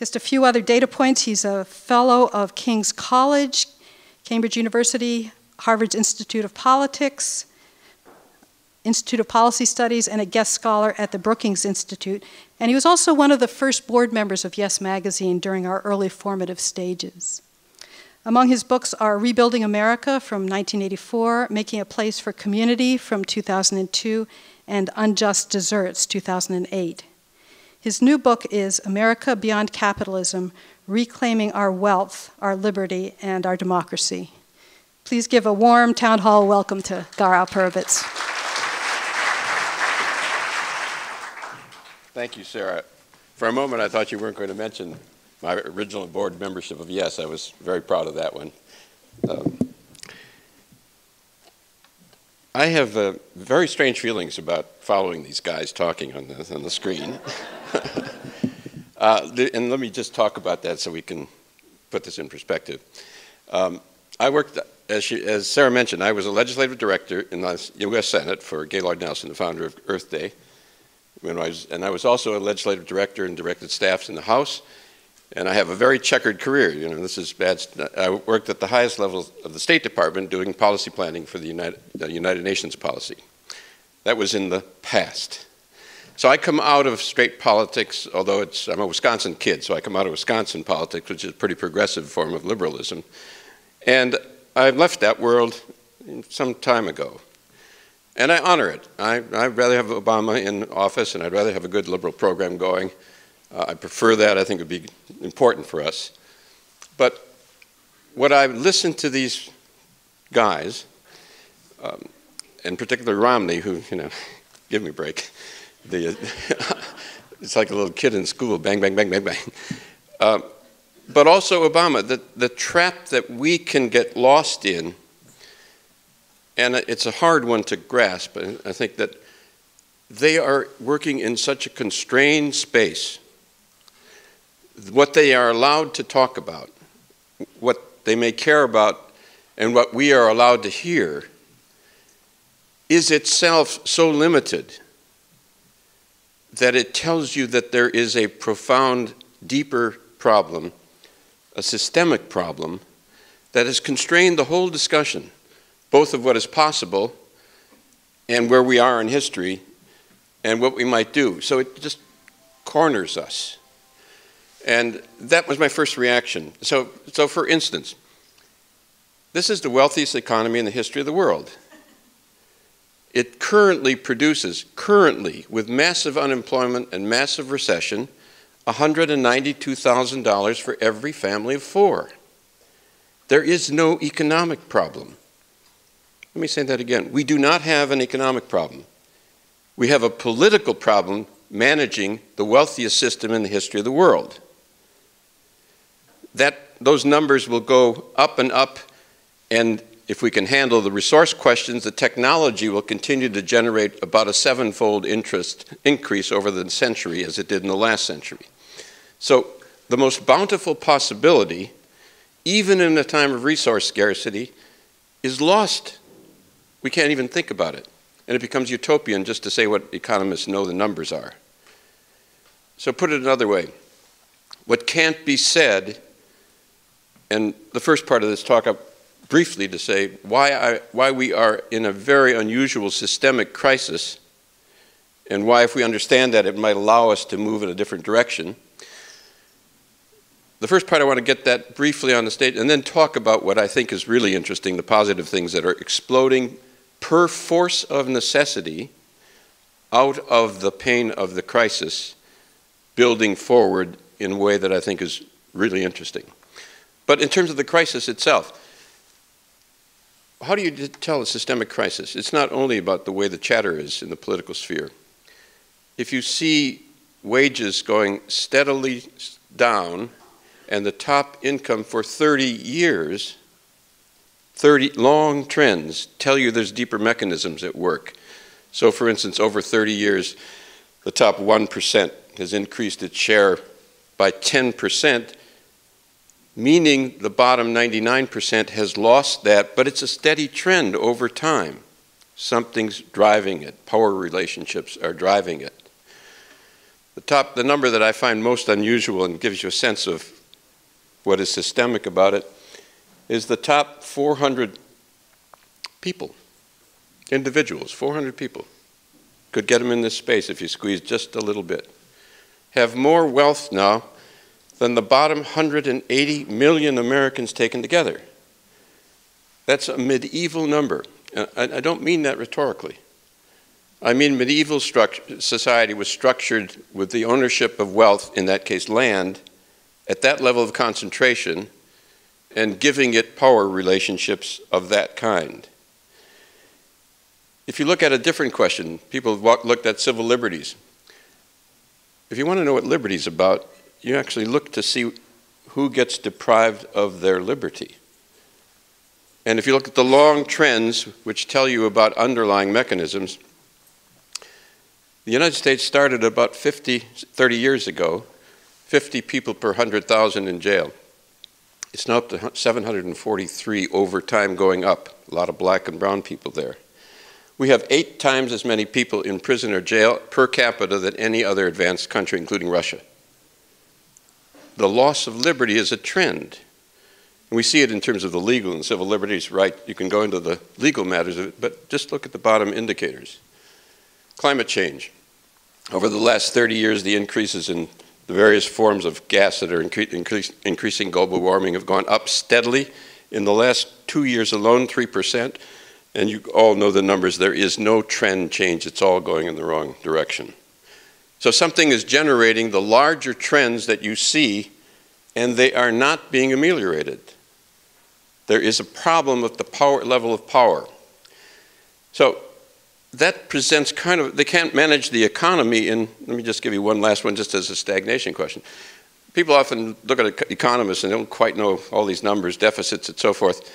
Just a few other data points. He's a fellow of King's College, Cambridge University, Harvard's Institute of Politics, Institute of Policy Studies, and a guest scholar at the Brookings Institute. And he was also one of the first board members of Yes Magazine during our early formative stages. Among his books are Rebuilding America from 1984, Making a Place for Community from 2002, and Unjust Deserts 2008. His new book is America Beyond Capitalism Reclaiming Our Wealth, Our Liberty, and Our Democracy. Please give a warm town hall welcome to Gar Alperovitz. Thank you, Sarah. For a moment, I thought you weren't going to mention my original board membership of Yes. I was very proud of that one. Um, I have uh, very strange feelings about following these guys talking on the, on the screen. uh, and let me just talk about that so we can put this in perspective. Um, I worked, as, she, as, Sarah mentioned, I was a legislative director in the U.S. Senate for Gaylord Nelson, the founder of Earth Day. I was, and I was also a legislative director and directed staffs in the House and I have a very checkered career. You know, this is bad. I worked at the highest level of the State Department doing policy planning for the United, the United Nations policy. That was in the past. So I come out of straight politics, although it's, I'm a Wisconsin kid, so I come out of Wisconsin politics, which is a pretty progressive form of liberalism. And I left that world some time ago. And I honor it. I, I'd rather have Obama in office, and I'd rather have a good liberal program going. Uh, I prefer that. I think it would be important for us. But what I've listened to these guys, um, in particular Romney, who, you know, give me a break. The, it's like a little kid in school, bang, bang, bang, bang, bang. Uh, but also Obama, the, the trap that we can get lost in, and it's a hard one to grasp, I think that they are working in such a constrained space what they are allowed to talk about, what they may care about, and what we are allowed to hear is itself so limited that it tells you that there is a profound, deeper problem, a systemic problem, that has constrained the whole discussion, both of what is possible and where we are in history and what we might do. So it just corners us. And that was my first reaction. So, so for instance, this is the wealthiest economy in the history of the world. It currently produces, currently, with massive unemployment and massive recession, $192,000 for every family of four. There is no economic problem. Let me say that again. We do not have an economic problem. We have a political problem managing the wealthiest system in the history of the world that, those numbers will go up and up, and if we can handle the resource questions, the technology will continue to generate about a sevenfold interest increase over the century as it did in the last century. So the most bountiful possibility, even in a time of resource scarcity, is lost. We can't even think about it. And it becomes utopian just to say what economists know the numbers are. So put it another way, what can't be said and the first part of this talk briefly to say why, I, why we are in a very unusual systemic crisis and why if we understand that it might allow us to move in a different direction. The first part I want to get that briefly on the stage and then talk about what I think is really interesting, the positive things that are exploding per force of necessity out of the pain of the crisis, building forward in a way that I think is really interesting. But in terms of the crisis itself, how do you tell a systemic crisis? It's not only about the way the chatter is in the political sphere. If you see wages going steadily down and the top income for 30 years, 30 long trends tell you there's deeper mechanisms at work. So for instance, over 30 years, the top 1% has increased its share by 10%, meaning the bottom 99% has lost that, but it's a steady trend over time. Something's driving it. Power relationships are driving it. The top, the number that I find most unusual and gives you a sense of what is systemic about it is the top 400 people, individuals, 400 people, could get them in this space if you squeeze just a little bit, have more wealth now than the bottom 180 million Americans taken together. That's a medieval number. Uh, I don't mean that rhetorically. I mean medieval society was structured with the ownership of wealth, in that case land, at that level of concentration and giving it power relationships of that kind. If you look at a different question, people have looked at civil liberties. If you want to know what liberty is about, you actually look to see who gets deprived of their liberty. And if you look at the long trends which tell you about underlying mechanisms, the United States started about 50, 30 years ago, 50 people per 100,000 in jail. It's now up to 743 over time going up. A lot of black and brown people there. We have eight times as many people in prison or jail per capita than any other advanced country, including Russia. The loss of liberty is a trend. And we see it in terms of the legal and civil liberties, right? You can go into the legal matters of it, but just look at the bottom indicators. Climate change. Over the last 30 years, the increases in the various forms of gas that are incre increase, increasing global warming have gone up steadily. In the last two years alone, 3%. And you all know the numbers. There is no trend change. It's all going in the wrong direction. So something is generating the larger trends that you see, and they are not being ameliorated there is a problem with the power level of power. So that presents kind of, they can't manage the economy in, let me just give you one last one just as a stagnation question. People often look at economists and don't quite know all these numbers, deficits and so forth.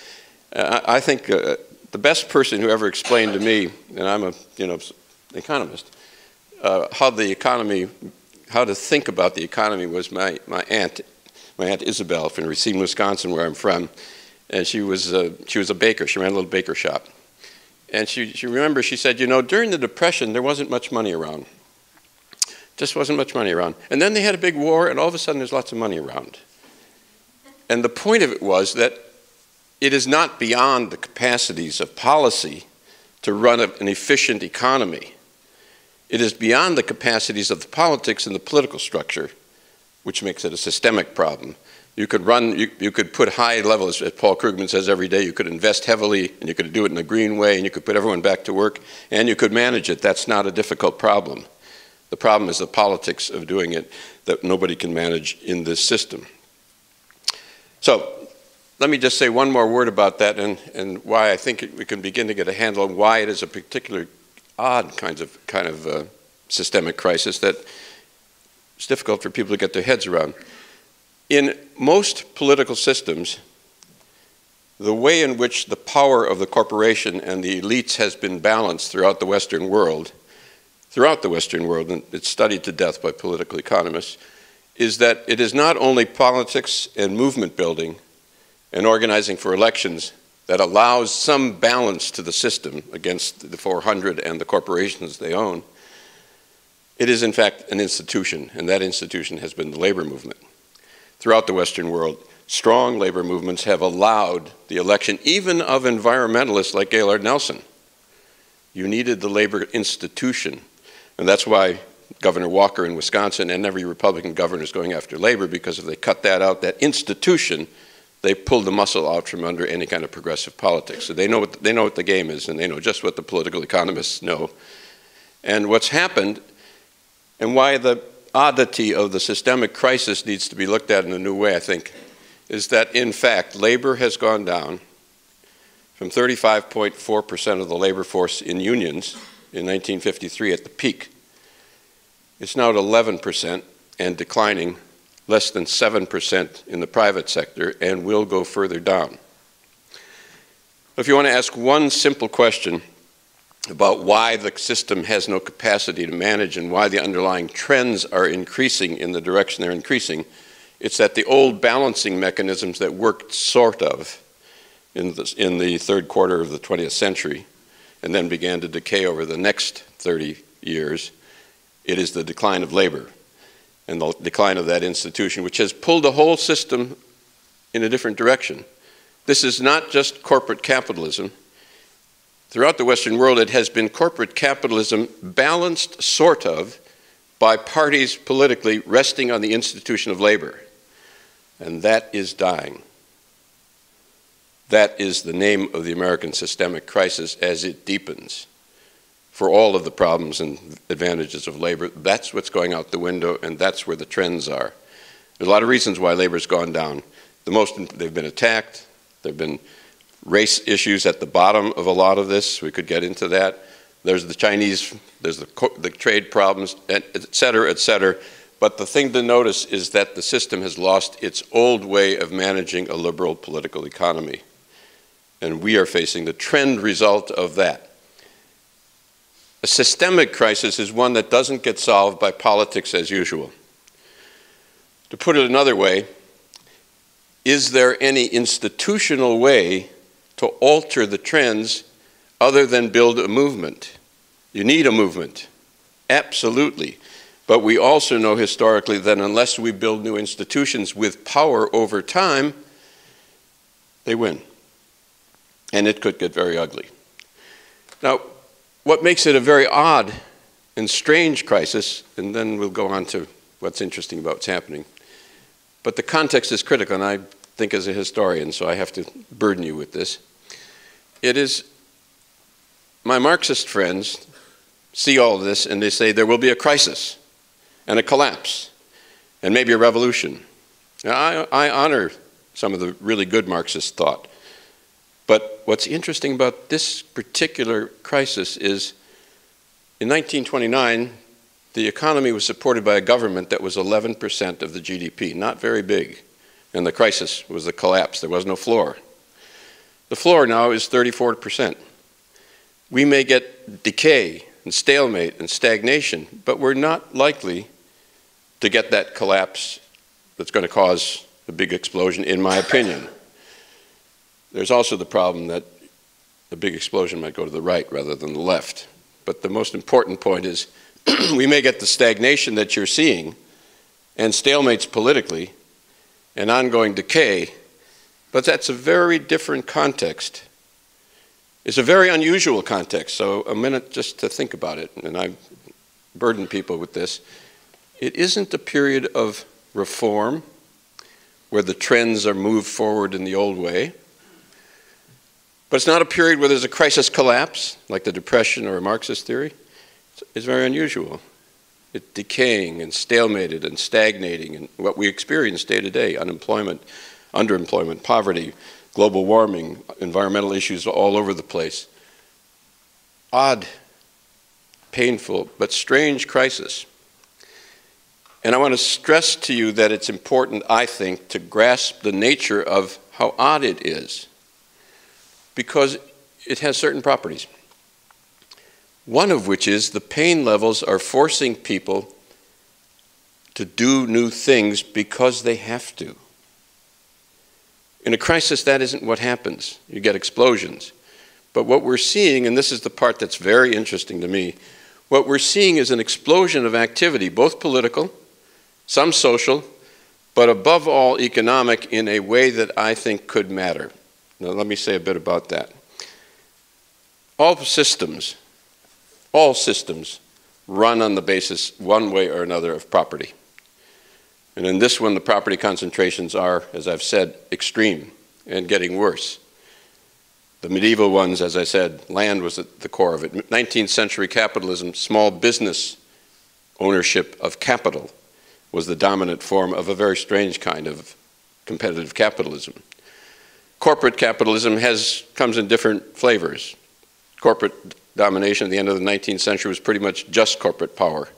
Uh, I think uh, the best person who ever explained to me, and I'm a you know economist, uh, how the economy, how to think about the economy was my, my aunt, my aunt Isabel from Racine, Wisconsin, where I'm from and she was a, she was a baker. She ran a little baker shop. And she, she remembers, she said, you know, during the Depression, there wasn't much money around. Just wasn't much money around. And then they had a big war, and all of a sudden there's lots of money around. And the point of it was that it is not beyond the capacities of policy to run an efficient economy. It is beyond the capacities of the politics and the political structure, which makes it a systemic problem. You could run, you, you could put high levels, as Paul Krugman says every day, you could invest heavily and you could do it in a green way and you could put everyone back to work and you could manage it. That's not a difficult problem. The problem is the politics of doing it that nobody can manage in this system. So let me just say one more word about that and, and why I think we can begin to get a handle on why it is a particular odd kinds of, kind of uh, systemic crisis that it's difficult for people to get their heads around. In most political systems, the way in which the power of the corporation and the elites has been balanced throughout the Western world, throughout the Western world, and it's studied to death by political economists, is that it is not only politics and movement building and organizing for elections that allows some balance to the system against the 400 and the corporations they own. It is, in fact, an institution, and that institution has been the labor movement throughout the Western world, strong labor movements have allowed the election, even of environmentalists like Gaylord Nelson. You needed the labor institution. And that's why Governor Walker in Wisconsin and every Republican governor is going after labor because if they cut that out, that institution, they pulled the muscle out from under any kind of progressive politics. So they know what, they know what the game is and they know just what the political economists know. And what's happened and why the oddity of the systemic crisis needs to be looked at in a new way, I think, is that in fact labor has gone down from 35.4% of the labor force in unions in 1953 at the peak. It's now at 11% and declining less than 7% in the private sector and will go further down. If you want to ask one simple question, about why the system has no capacity to manage and why the underlying trends are increasing in the direction they're increasing, it's that the old balancing mechanisms that worked sort of in the, in the third quarter of the 20th century and then began to decay over the next 30 years, it is the decline of labor. And the decline of that institution, which has pulled the whole system in a different direction. This is not just corporate capitalism. Throughout the Western world, it has been corporate capitalism balanced, sort of, by parties politically resting on the institution of labor. And that is dying. That is the name of the American systemic crisis as it deepens. For all of the problems and advantages of labor, that's what's going out the window, and that's where the trends are. There's a lot of reasons why labor's gone down. The most, they've been attacked, there have been race issues at the bottom of a lot of this. We could get into that. There's the Chinese, there's the, the trade problems, et cetera, et cetera. But the thing to notice is that the system has lost its old way of managing a liberal political economy. And we are facing the trend result of that. A systemic crisis is one that doesn't get solved by politics as usual. To put it another way, is there any institutional way to alter the trends other than build a movement? You need a movement, absolutely. But we also know historically that unless we build new institutions with power over time, they win. And it could get very ugly. Now, what makes it a very odd and strange crisis, and then we'll go on to what's interesting about what's happening. But the context is critical, and I think as a historian, so I have to burden you with this. It is my Marxist friends see all of this and they say there will be a crisis and a collapse and maybe a revolution. Now, I, I honor some of the really good Marxist thought. But what's interesting about this particular crisis is in 1929, the economy was supported by a government that was 11% of the GDP, not very big. And the crisis was the collapse. There was no floor. The floor now is 34%. We may get decay and stalemate and stagnation, but we're not likely to get that collapse that's going to cause a big explosion, in my opinion. There's also the problem that a big explosion might go to the right rather than the left. But the most important point is we may get the stagnation that you're seeing and stalemates politically and ongoing decay, but that's a very different context. It's a very unusual context, so a minute just to think about it, and I burden people with this. It isn't a period of reform where the trends are moved forward in the old way. But it's not a period where there's a crisis collapse, like the Depression or a Marxist theory. It's very unusual. It's decaying and stalemated and stagnating, and what we experience day to day unemployment, underemployment, poverty, global warming, environmental issues all over the place. Odd, painful, but strange crisis. And I want to stress to you that it's important, I think, to grasp the nature of how odd it is, because it has certain properties. One of which is the pain levels are forcing people to do new things because they have to. In a crisis, that isn't what happens. You get explosions. But what we're seeing, and this is the part that's very interesting to me, what we're seeing is an explosion of activity, both political some social, but above all economic in a way that I think could matter. Now, let me say a bit about that. All systems, all systems run on the basis, one way or another, of property. And in this one, the property concentrations are, as I've said, extreme and getting worse. The medieval ones, as I said, land was at the core of it. 19th century capitalism, small business ownership of capital was the dominant form of a very strange kind of competitive capitalism. Corporate capitalism has, comes in different flavors. Corporate domination at the end of the 19th century was pretty much just corporate power.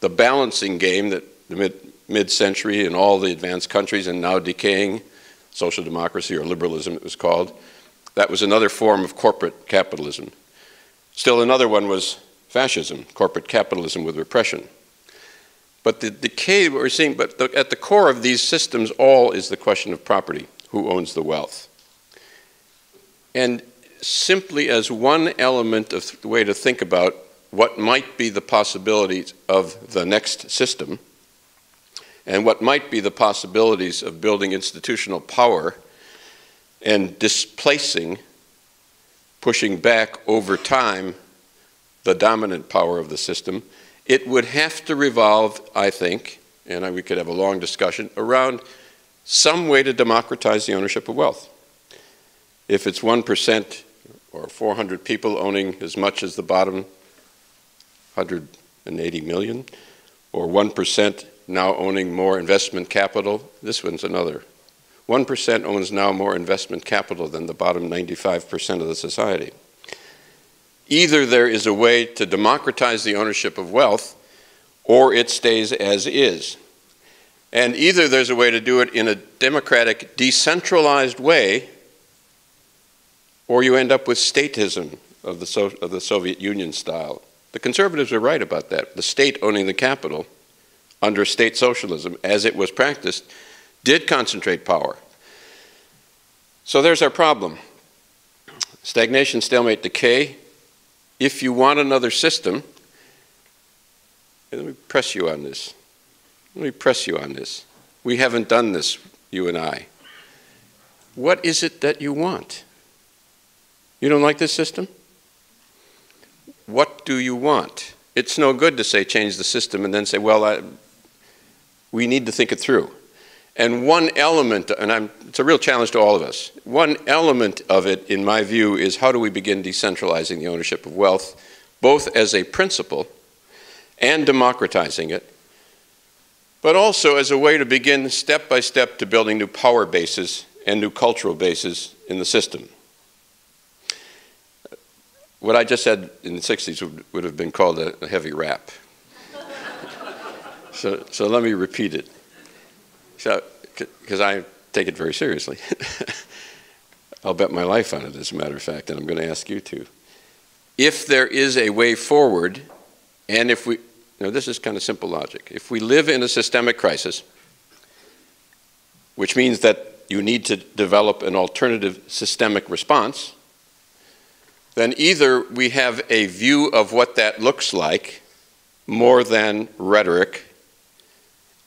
The balancing game that the mid, mid-century in all the advanced countries and now decaying, social democracy or liberalism it was called, that was another form of corporate capitalism. Still another one was fascism, corporate capitalism with repression. But the decay we're seeing, but the, at the core of these systems, all is the question of property who owns the wealth. And simply as one element of the way to think about what might be the possibilities of the next system, and what might be the possibilities of building institutional power and displacing, pushing back over time the dominant power of the system, it would have to revolve, I think, and we could have a long discussion, around some way to democratize the ownership of wealth. If it's 1% or 400 people owning as much as the bottom 180 million, or 1% now owning more investment capital, this one's another. 1% owns now more investment capital than the bottom 95% of the society. Either there is a way to democratize the ownership of wealth, or it stays as is. And either there's a way to do it in a democratic, decentralized way, or you end up with statism of the, so of the Soviet Union style. The conservatives are right about that. The state owning the capital under state socialism, as it was practiced, did concentrate power. So there's our problem. Stagnation, stalemate, decay. If you want another system, let me press you on this. Let me press you on this. We haven't done this, you and I. What is it that you want? You don't like this system? What do you want? It's no good to say change the system and then say, well, I, we need to think it through. And one element, and I'm, it's a real challenge to all of us, one element of it, in my view, is how do we begin decentralizing the ownership of wealth, both as a principle and democratizing it, but also as a way to begin step by step to building new power bases and new cultural bases in the system. What I just said in the 60s would, would have been called a, a heavy rap. so, so let me repeat it. So, because I take it very seriously. I'll bet my life on it, as a matter of fact, and I'm going to ask you to. If there is a way forward, and if we, now, this is kind of simple logic. If we live in a systemic crisis, which means that you need to develop an alternative systemic response, then either we have a view of what that looks like more than rhetoric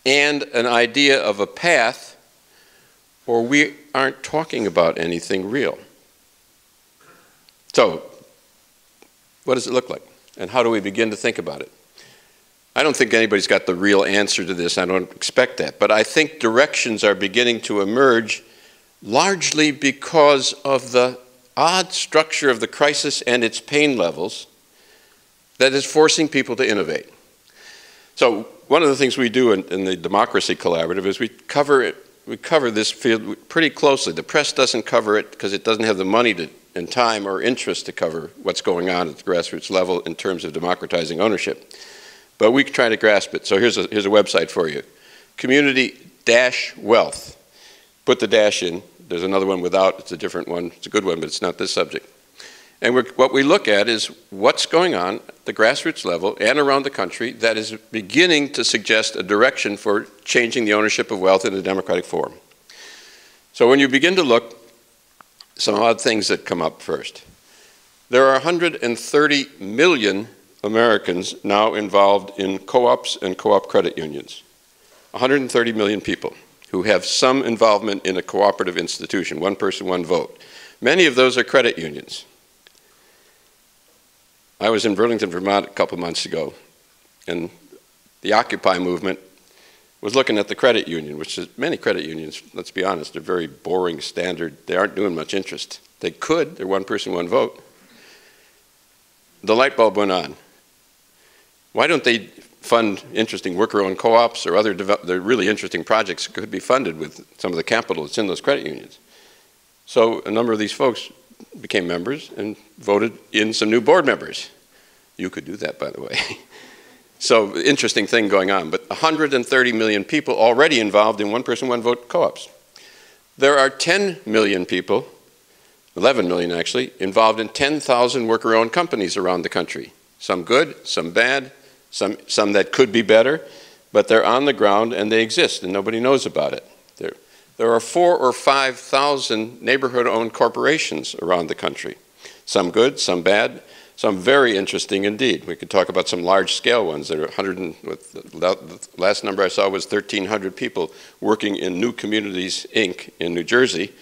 and an idea of a path, or we aren't talking about anything real. So, what does it look like? And how do we begin to think about it? I don't think anybody's got the real answer to this. I don't expect that. But I think directions are beginning to emerge largely because of the odd structure of the crisis and its pain levels that is forcing people to innovate. So one of the things we do in, in, the Democracy Collaborative is we cover it, we cover this field pretty closely. The press doesn't cover it because it doesn't have the money to, and time or interest to cover what's going on at the grassroots level in terms of democratizing ownership but we try to grasp it. So here's a, here's a website for you. Community dash wealth. Put the dash in. There's another one without. It's a different one. It's a good one, but it's not this subject. And what we look at is what's going on at the grassroots level and around the country that is beginning to suggest a direction for changing the ownership of wealth in a democratic form. So when you begin to look, some odd things that come up first. There are 130 million Americans now involved in co-ops and co-op credit unions. 130 million people who have some involvement in a cooperative institution, one person, one vote. Many of those are credit unions. I was in Burlington, Vermont a couple months ago, and the Occupy movement was looking at the credit union, which is many credit unions, let's be honest, they're very boring standard. They aren't doing much interest. They could, they're one person, one vote. The light bulb went on. Why don't they fund interesting worker-owned co-ops or other the really interesting projects could be funded with some of the capital that's in those credit unions? So a number of these folks became members and voted in some new board members. You could do that, by the way. so interesting thing going on. But 130 million people already involved in one-person, one-vote co-ops. There are 10 million people, 11 million actually, involved in 10,000 worker-owned companies around the country. Some good, some bad, some, some that could be better, but they're on the ground and they exist and nobody knows about it. There, there are four or 5,000 neighborhood owned corporations around the country. Some good, some bad. some very interesting indeed. We could talk about some large-scale ones. that are 100, and, the last number I saw was 1,300 people working in New Communities, Inc. in New Jersey,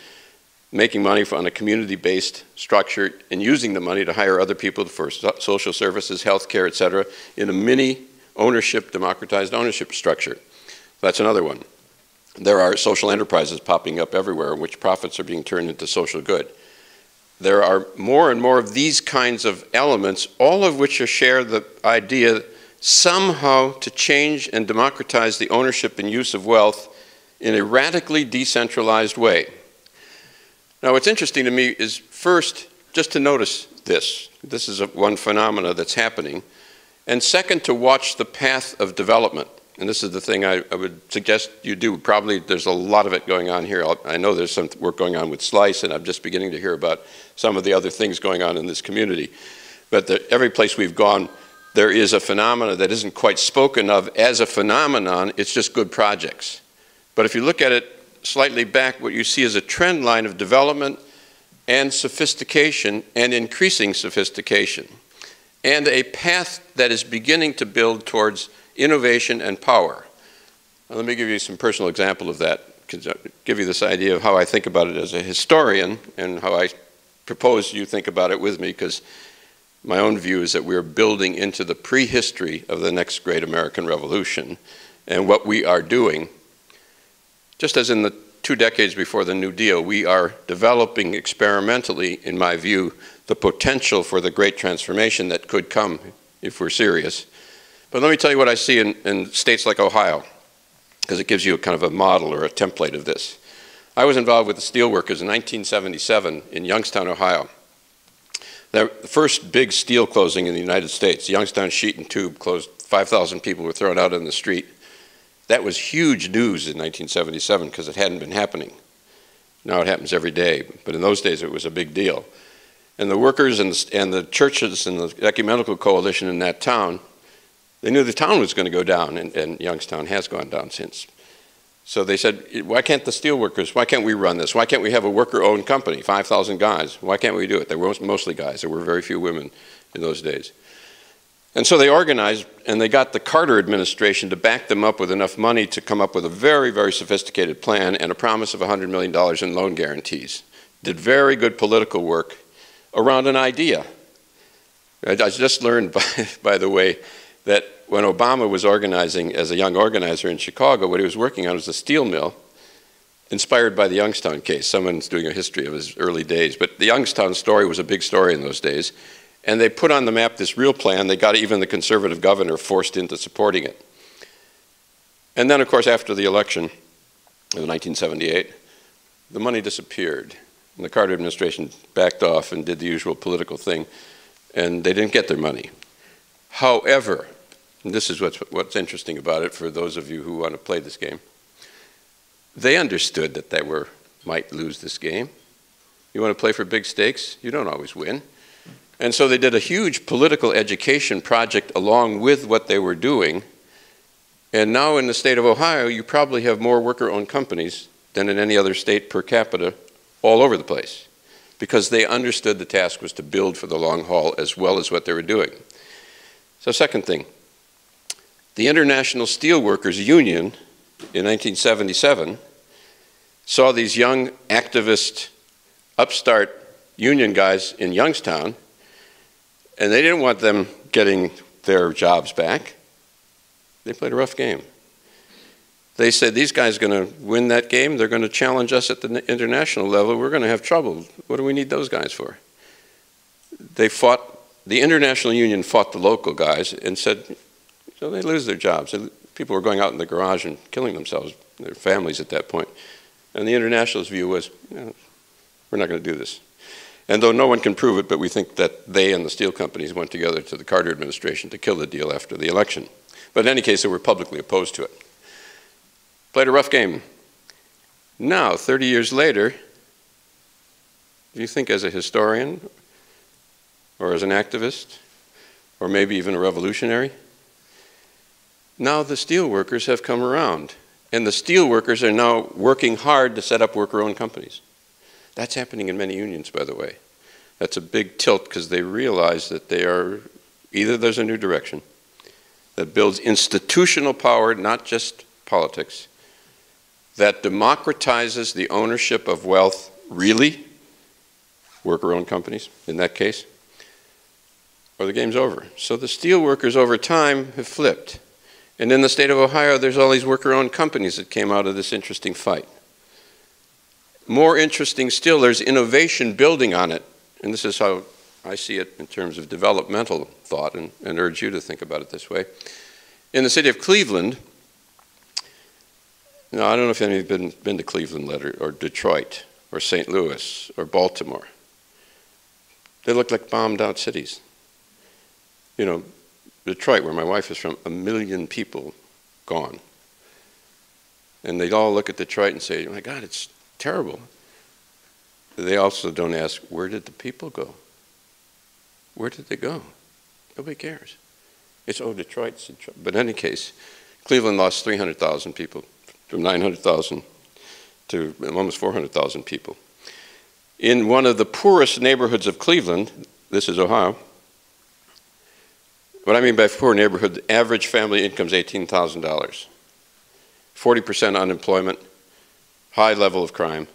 making money on a community-based structure and using the money to hire other people for social services, health care, et cetera, in a mini ownership, democratized ownership structure. That's another one. There are social enterprises popping up everywhere in which profits are being turned into social good. There are more and more of these kinds of elements, all of which share the idea somehow to change and democratize the ownership and use of wealth in a radically decentralized way. Now, what's interesting to me is first, just to notice this. This is a, one phenomena that's happening. And second, to watch the path of development. And this is the thing I, I, would suggest you do. Probably there's a lot of it going on here. I'll, i know there's some work going on with SLICE, and I'm just beginning to hear about some of the other things going on in this community. But the, every place we've gone, there is a phenomenon that isn't quite spoken of as a phenomenon, it's just good projects. But if you look at it slightly back, what you see is a trend line of development and sophistication and increasing sophistication, and a path that is beginning to build towards innovation and power. Now, let me give you some personal example of that, uh, give you this idea of how I think about it as a historian and how I propose you think about it with me, because my own view is that we're building into the prehistory of the next great American Revolution, and what we are doing, just as in the two decades before the New Deal, we are developing experimentally, in my view, the potential for the great transformation that could come if we're serious. But let me tell you what I see in, in states like Ohio, because it gives you a kind of a model or a template of this. I was involved with the steelworkers in 1977 in Youngstown, Ohio. The first big steel closing in the United States, Youngstown Sheet and Tube closed, 5,000 people were thrown out on the street. That was huge news in 1977 because it hadn't been happening. Now it happens every day, but in those days it was a big deal. And the workers and and the churches and the ecumenical coalition in that town they knew the town was going to go down, and, and Youngstown has gone down since. So they said, why can't the steelworkers, why can't we run this? Why can't we have a worker-owned company, 5,000 guys? Why can't we do it? There were mostly guys. There were very few women in those days. And so they organized, and they got the Carter administration to back them up with enough money to come up with a very, very sophisticated plan and a promise of $100 million in loan guarantees. Did very good political work around an idea. I just learned, by, by the way, that when Obama was organizing as a young organizer in Chicago, what he was working on was a steel mill inspired by the Youngstown case. Someone's doing a history of his early days. But the Youngstown story was a big story in those days. And they put on the map this real plan. They got even the conservative governor forced into supporting it. And then, of course, after the election in 1978, the money disappeared. And the Carter administration backed off and did the usual political thing. And they didn't get their money. However, and this is what's, what's interesting about it for those of you who want to play this game. They understood that they were, might lose this game. You want to play for big stakes? You don't always win. And so they did a huge political education project along with what they were doing. And now in the state of Ohio, you probably have more worker owned companies than in any other state per capita all over the place because they understood the task was to build for the long haul as well as what they were doing. So, second thing, the International Steelworkers Union in 1977 saw these young activist, upstart union guys in Youngstown, and they didn't want them getting their jobs back. They played a rough game. They said, These guys are going to win that game. They're going to challenge us at the international level. We're going to have trouble. What do we need those guys for? They fought, the International Union fought the local guys and said, so they lose their jobs. People were going out in the garage and killing themselves, their families at that point. And the international's view was, we're not going to do this. And though no one can prove it, but we think that they and the steel companies went together to the Carter administration to kill the deal after the election. But in any case, they were publicly opposed to it. Played a rough game. Now, 30 years later, do you think as a historian or as an activist or maybe even a revolutionary, now the steel workers have come around. And the steel workers are now working hard to set up worker owned companies. That's happening in many unions, by the way. That's a big tilt because they realize that they are either there's a new direction that builds institutional power, not just politics, that democratizes the ownership of wealth, really, worker owned companies in that case, or the game's over. So the steel workers over time have flipped. And in the state of Ohio, there's all these worker owned companies that came out of this interesting fight. More interesting still, there's innovation building on it. And this is how I see it in terms of developmental thought and, and urge you to think about it this way. In the city of Cleveland, now I don't know if any of you have been, been to Cleveland or, or Detroit or St. Louis or Baltimore. They look like bombed out cities. You know, Detroit, where my wife is from, a million people gone. And they all look at Detroit and say, my God, it's terrible. They also don't ask, where did the people go? Where did they go? Nobody cares. It's, oh, Detroit's in trouble. But in any case, Cleveland lost 300,000 people, from 900,000 to almost 400,000 people. In one of the poorest neighborhoods of Cleveland, this is Ohio, what I mean by poor neighborhood, average family income is $18,000. 40% unemployment, high level of crime,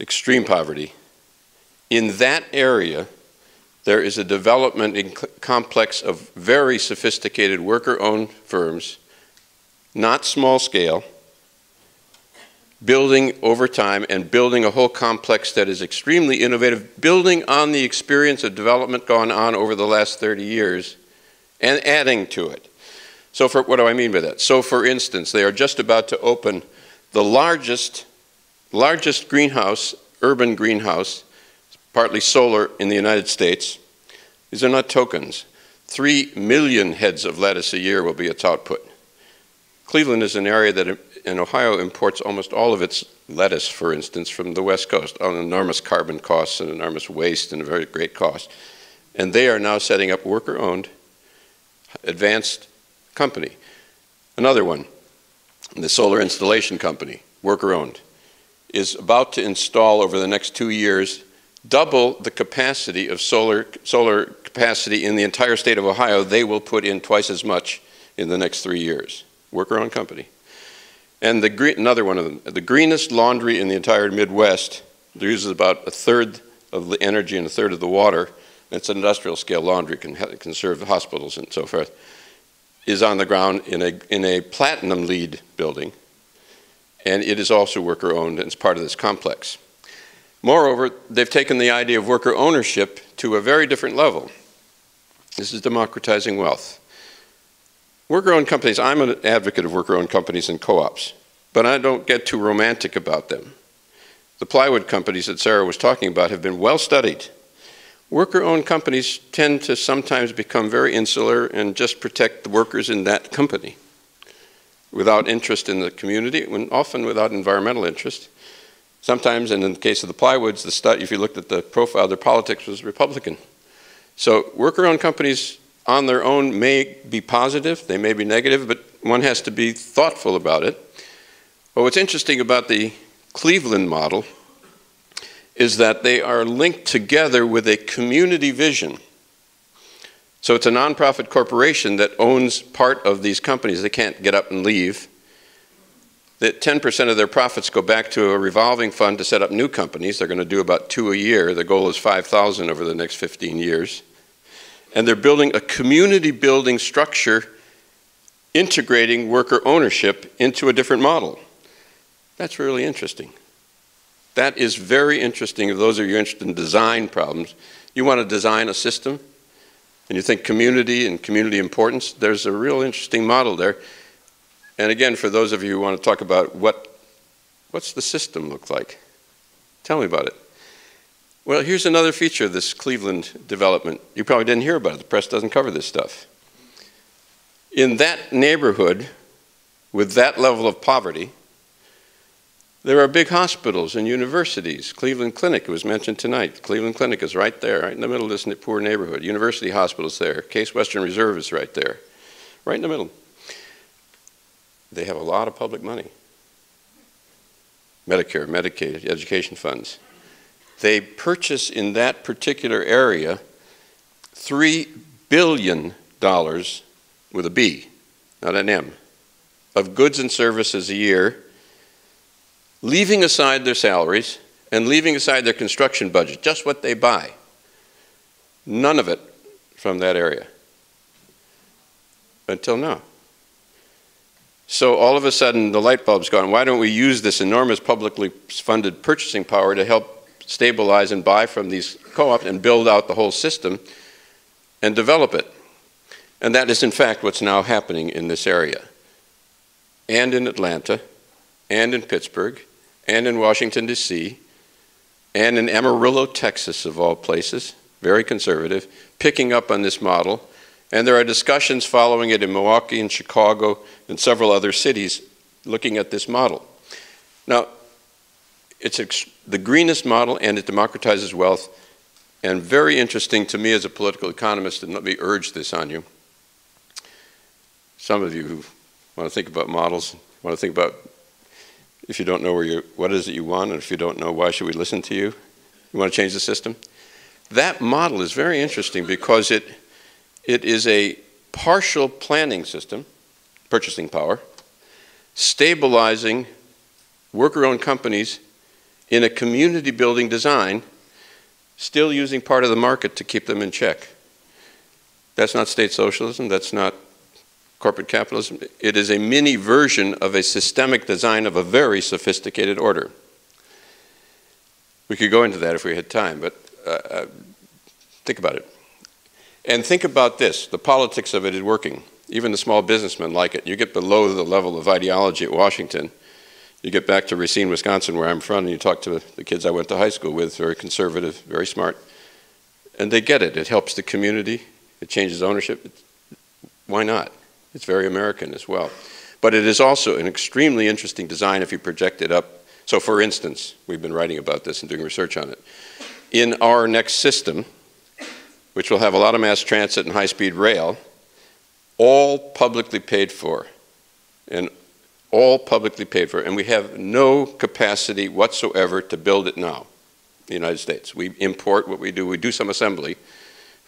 extreme poverty. In that area, there is a development complex of very sophisticated worker-owned firms, not small scale, building over time and building a whole complex that is extremely innovative, building on the experience of development gone on over the last 30 years and adding to it. So for, what do I mean by that? So for instance, they are just about to open the largest, largest greenhouse, urban greenhouse partly solar in the United States. These are not tokens. Three million heads of lettuce a year will be its output. Cleveland is an area that in Ohio imports almost all of its lettuce, for instance, from the West Coast, on enormous carbon costs and enormous waste and a very great cost. And they are now setting up worker-owned, advanced company. Another one, the solar installation company, worker-owned is about to install over the next two years double the capacity of solar, solar capacity in the entire state of Ohio. They will put in twice as much in the next three years. Worker-owned company. And the green, another one of them, the greenest laundry in the entire Midwest uses about a third of the energy and a third of the water. It's an industrial scale laundry, can, can serve hospitals and so forth, is on the ground in a, in a platinum LEED building and it is also worker owned and it's part of this complex. Moreover, they've taken the idea of worker ownership to a very different level. This is democratizing wealth. Worker owned companies, I'm an advocate of worker owned companies and co ops, but I don't get too romantic about them. The plywood companies that Sarah was talking about have been well studied. Worker owned companies tend to sometimes become very insular and just protect the workers in that company without interest in the community, and often without environmental interest. Sometimes, and in the case of the plywoods, the if you looked at the profile, their politics was Republican. So worker-owned companies on their own may be positive, they may be negative, but one has to be thoughtful about it. But what's interesting about the Cleveland model is that they are linked together with a community vision. So it's a nonprofit corporation that owns part of these companies. They can't get up and leave. That 10% of their profits go back to a revolving fund to set up new companies. They're going to do about two a year. The goal is 5,000 over the next 15 years. And they're building a community building structure integrating worker ownership into a different model. That's really interesting. That is very interesting. If those of you interested in design problems, you want to design a system and you think community and community importance, there's a real interesting model there. And again, for those of you who want to talk about what, what's the system look like? Tell me about it. Well, here's another feature of this Cleveland development. You probably didn't hear about it. The press doesn't cover this stuff. In that neighborhood, with that level of poverty, there are big hospitals and universities. Cleveland Clinic was mentioned tonight. Cleveland Clinic is right there, right in the middle of this poor neighborhood. University Hospital's there. Case Western Reserve is right there, right in the middle. They have a lot of public money. Medicare, Medicaid, education funds. they purchase in that particular area $3 billion with a B, not an M, of goods and services a year, leaving aside their salaries and leaving aside their construction budget, just what they buy. None of it from that area. Until now. So all of a sudden, the light bulb's gone. Why don't we use this enormous publicly funded purchasing power to help stabilize and buy from these co-ops and build out the whole system and develop it? And that is, in fact, what's now happening in this area, and in Atlanta, and in Pittsburgh, and in Washington, D.C., and in Amarillo, Texas, of all places, very conservative, picking up on this model. And there are discussions following it in Milwaukee and Chicago and several other cities looking at this model. Now, it's the greenest model and it democratizes wealth. And very interesting to me as a political economist, and let me urge this on you. Some of you who want to think about models, want to think about if you don't know where you what is it you want, and if you don't know why should we listen to you, you want to change the system. That model is very interesting because it it is a partial planning system, purchasing power, stabilizing worker-owned companies in a community building design, still using part of the market to keep them in check. That's not state socialism, that's not corporate capitalism. It is a mini version of a systemic design of a very sophisticated order. We could go into that if we had time, but uh, uh, think about it. And think about this the politics of it is working. Even the small businessmen like it. You get below the level of ideology at Washington. You get back to Racine, Wisconsin, where I'm from, and you talk to the kids I went to high school with, very conservative, very smart. And they get it. It helps the community, it changes ownership. Why not? It's very American as well. But it is also an extremely interesting design if you project it up. So, for instance, we've been writing about this and doing research on it. In our next system, which will have a lot of mass transit and high speed rail, all publicly paid for. And all publicly paid for. And we have no capacity whatsoever to build it now the United States. We import what we do, we do some assembly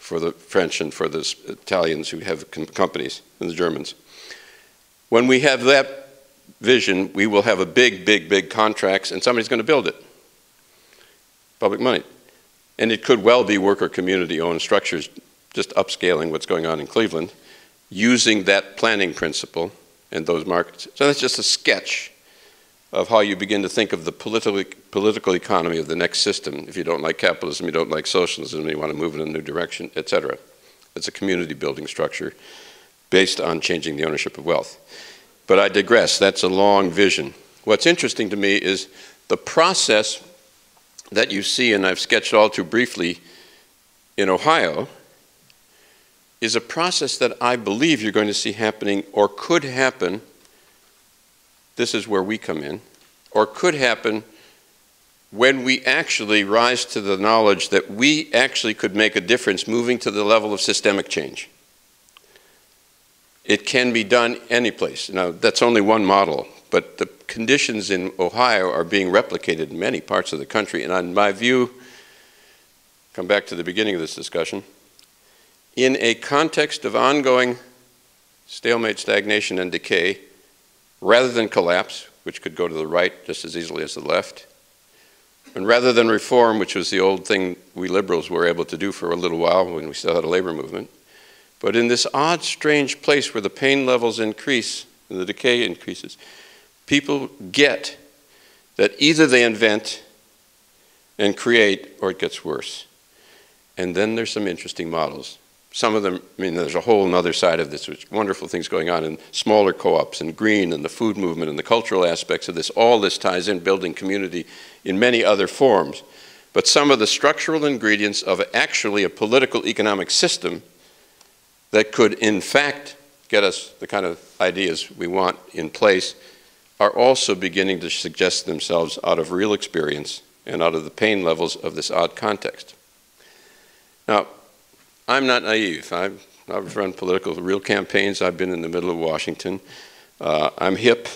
for the French and for the Italians who have com companies and the Germans. When we have that vision, we will have a big, big, big contracts and somebody's going to build it. Public money. And it could well be worker community owned structures, just upscaling what's going on in Cleveland, using that planning principle in those markets. So that's just a sketch of how you begin to think of the political, political economy of the next system. If you don't like capitalism, you don't like socialism, you want to move in a new direction, etc. It's a community building structure based on changing the ownership of wealth. But I digress, that's a long vision. What's interesting to me is the process that you see, and I've sketched all too briefly in Ohio, is a process that I believe you're going to see happening or could happen this is where we come in, or could happen when we actually rise to the knowledge that we actually could make a difference moving to the level of systemic change. It can be done any place. Now, that's only one model, but the conditions in Ohio are being replicated in many parts of the country. And on my view, come back to the beginning of this discussion, in a context of ongoing stalemate, stagnation, and decay, rather than collapse, which could go to the right just as easily as the left, and rather than reform, which was the old thing we liberals were able to do for a little while when we still had a labor movement, but in this odd, strange place where the pain levels increase and the decay increases, people get that either they invent and create or it gets worse. And then there's some interesting models some of them, I mean, there's a whole other side of this, which wonderful things going on in smaller co-ops and green and the food movement and the cultural aspects of this. All this ties in building community in many other forms. But some of the structural ingredients of actually a political economic system that could, in fact, get us the kind of ideas we want in place are also beginning to suggest themselves out of real experience and out of the pain levels of this odd context. Now, I'm not naive. I've, I've run political, real campaigns. I've been in the middle of Washington. Uh, I'm hip.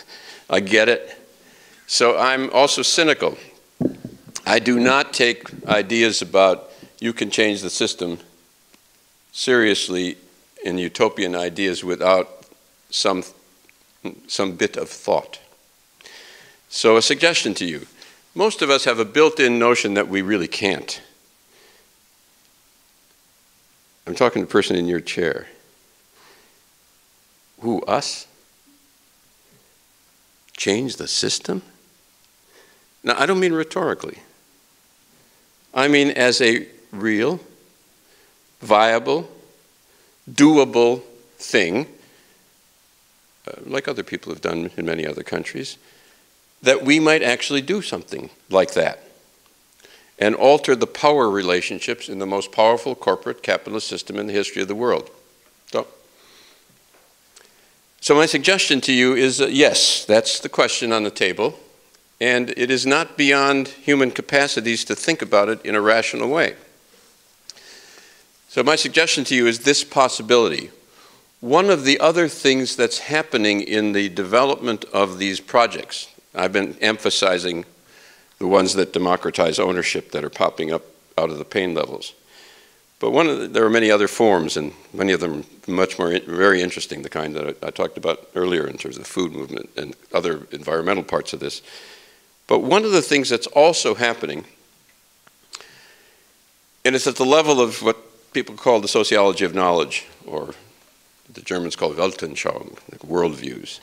I get it. So I'm also cynical. I do not take ideas about you can change the system seriously in utopian ideas without some, some bit of thought. So, a suggestion to you most of us have a built in notion that we really can't. I'm talking to the person in your chair. Who, us? Change the system? Now, I don't mean rhetorically. I mean as a real, viable, doable thing, uh, like other people have done in many other countries, that we might actually do something like that and alter the power relationships in the most powerful corporate capitalist system in the history of the world. So, so my suggestion to you is uh, yes, that's the question on the table, and it is not beyond human capacities to think about it in a rational way. So my suggestion to you is this possibility. One of the other things that's happening in the development of these projects, I've been emphasizing the ones that democratize ownership that are popping up out of the pain levels. But one the, there are many other forms, and many of them much more very interesting, the kind that I, I talked about earlier in terms of the food movement and other environmental parts of this. But one of the things that's also happening, and it's at the level of what people call the sociology of knowledge, or the Germans call Weltanschauung, like worldviews.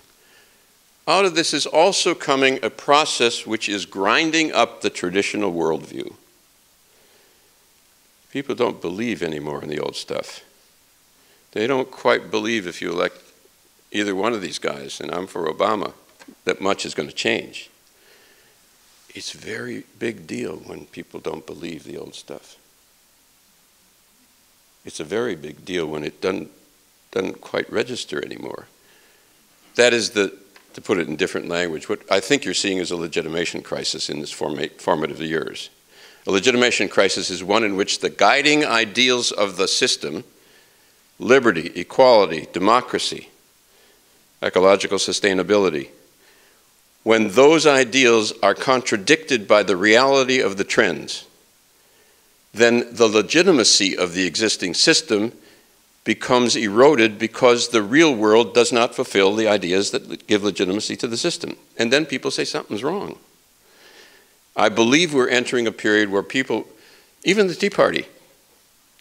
Out of this is also coming a process which is grinding up the traditional worldview. People don't believe anymore in the old stuff. They don't quite believe if you elect either one of these guys, and I'm for Obama, that much is going to change. It's a very big deal when people don't believe the old stuff it's a very big deal when it doesn't, doesn't quite register anymore. That is the, to put it in different language, what I think you're seeing is a legitimation crisis in this formative years. A legitimation crisis is one in which the guiding ideals of the system, liberty, equality, democracy, ecological sustainability, when those ideals are contradicted by the reality of the trends, then the legitimacy of the existing system becomes eroded because the real world does not fulfill the ideas that give legitimacy to the system. And then people say something's wrong. I believe we're entering a period where people, even the Tea Party,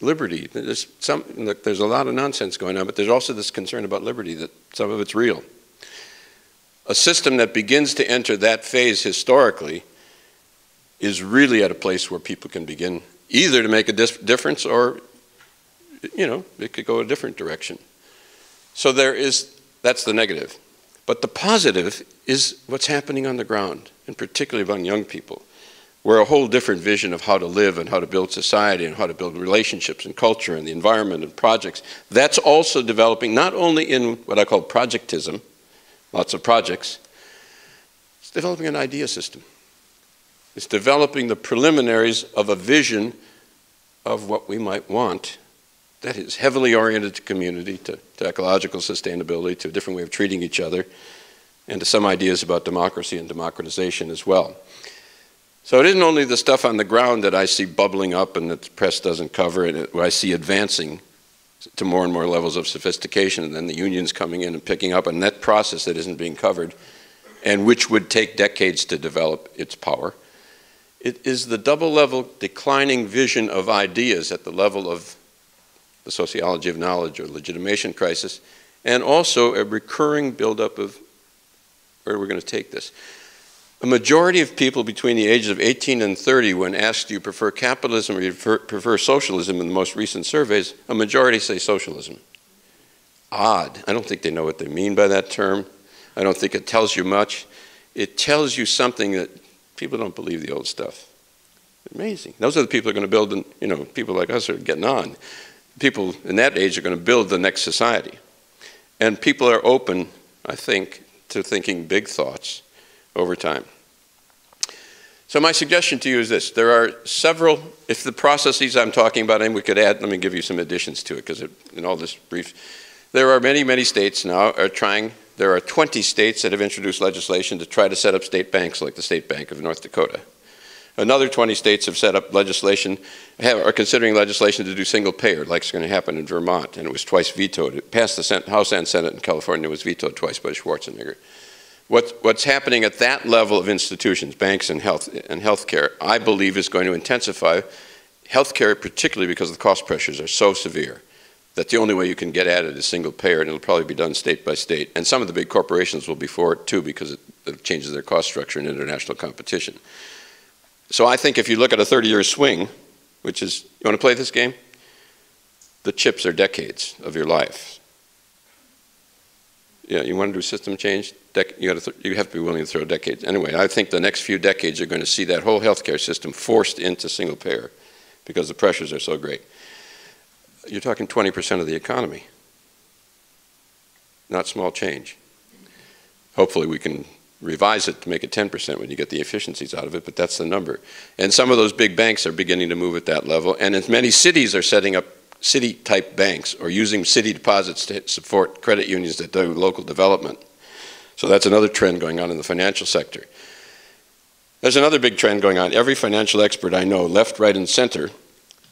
liberty, there's, some, there's a lot of nonsense going on, but there's also this concern about liberty that some of it's real. A system that begins to enter that phase historically is really at a place where people can begin either to make a difference or, you know, it could go a different direction. So there is, that's the negative. But the positive is what's happening on the ground, and particularly among young people, where a whole different vision of how to live and how to build society and how to build relationships and culture and the environment and projects, that's also developing not only in what I call projectism, lots of projects, it's developing an idea system. It's developing the preliminaries of a vision of what we might want that is heavily oriented to community, to, to ecological sustainability, to a different way of treating each other, and to some ideas about democracy and democratization as well. So it isn't only the stuff on the ground that I see bubbling up and that the press doesn't cover, and it, I see advancing to more and more levels of sophistication, and then the unions coming in and picking up a net process that isn't being covered, and which would take decades to develop its power. It is the double level declining vision of ideas at the level of the sociology of knowledge or legitimation crisis, and also a recurring buildup of where are we're going to take this. A majority of people between the ages of 18 and 30, when asked, do you prefer capitalism or you prefer, prefer socialism in the most recent surveys, a majority say socialism. Odd. I don't think they know what they mean by that term. I don't think it tells you much. It tells you something that People don't believe the old stuff. Amazing. Those are the people who are going to build, you know, people like us are getting on. People in that age are going to build the next society. And people are open, I think, to thinking big thoughts over time. So my suggestion to you is this. There are several, if the processes I'm talking about, and we could add, let me give you some additions to it, because in all this brief, there are many, many states now are trying there are 20 states that have introduced legislation to try to set up state banks like the State Bank of North Dakota. Another 20 states have set up legislation, have, are considering legislation to do single payer, like it's going to happen in Vermont, and it was twice vetoed. It passed the House and Senate in California, it was vetoed twice by Schwarzenegger. What, what's happening at that level of institutions, banks and health and healthcare, I believe is going to intensify healthcare, particularly because the cost pressures are so severe that the only way you can get at it is single payer, and it'll probably be done state by state. And some of the big corporations will be for it too, because it, it changes their cost structure in international competition. So I think if you look at a 30-year swing, which is, you want to play this game? The chips are decades of your life. Yeah, you want to do system change? you, you have to be willing to throw decades. Anyway, I think the next few decades you're going to see that whole healthcare system forced into single payer because the pressures are so great. You're talking 20% of the economy. Not small change. Hopefully we can revise it to make it 10% when you get the efficiencies out of it, but that's the number. And some of those big banks are beginning to move at that level, and as many cities are setting up city-type banks or using city deposits to support credit unions that do local development. So that's another trend going on in the financial sector. There's another big trend going on. Every financial expert I know, left, right, and center,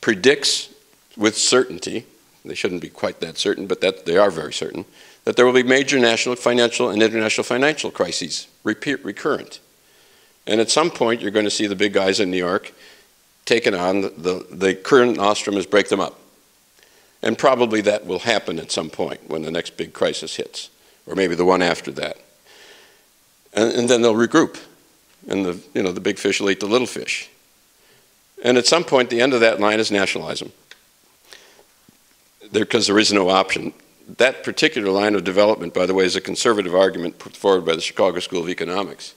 predicts with certainty, they shouldn't be quite that certain, but that they are very certain, that there will be major national financial and international financial crises repeat, recurrent. And at some point, you're going to see the big guys in New York taking on the, the, current nostrum is break them up. And probably that will happen at some point when the next big crisis hits, or maybe the one after that. And, and then they'll regroup, and the, you know, the big fish will eat the little fish. And at some point, the end of that line is nationalism, because there, because there is no option that particular line of development, by the way, is a conservative argument put forward by the Chicago School of Economics.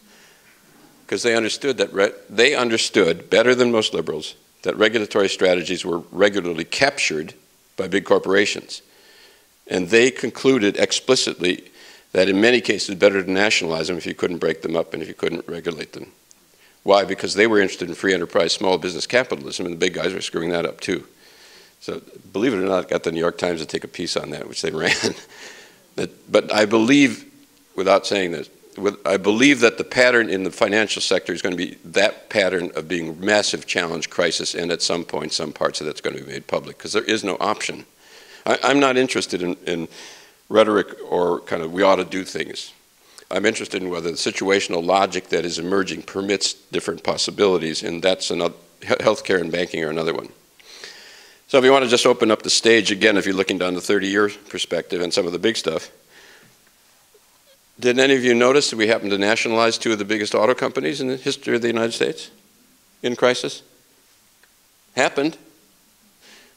Because they understood that they understood better than most liberals that regulatory strategies were regularly captured by big corporations. And they concluded explicitly that in many cases it's better to nationalize them if you couldn't break them up and if you couldn't regulate them. Why? Because they were interested in free enterprise, small business capitalism, and the big guys were screwing that up too. So believe it or not, I got the New York Times to take a piece on that, which they ran. but I believe, without saying this, with, I believe that the pattern in the financial sector is going to be that pattern of being massive challenge, crisis, and at some point, some parts of that's going to be made public because there is no option. I, am not interested in, in rhetoric or kind of we ought to do things. I'm interested in whether the situational logic that is emerging permits different possibilities, and that's another, healthcare and banking are another one. So if you want to just open up the stage again, if you're looking down the 30-year perspective and some of the big stuff, did any of you notice that we happened to nationalize two of the biggest auto companies in the history of the United States in crisis? Happened.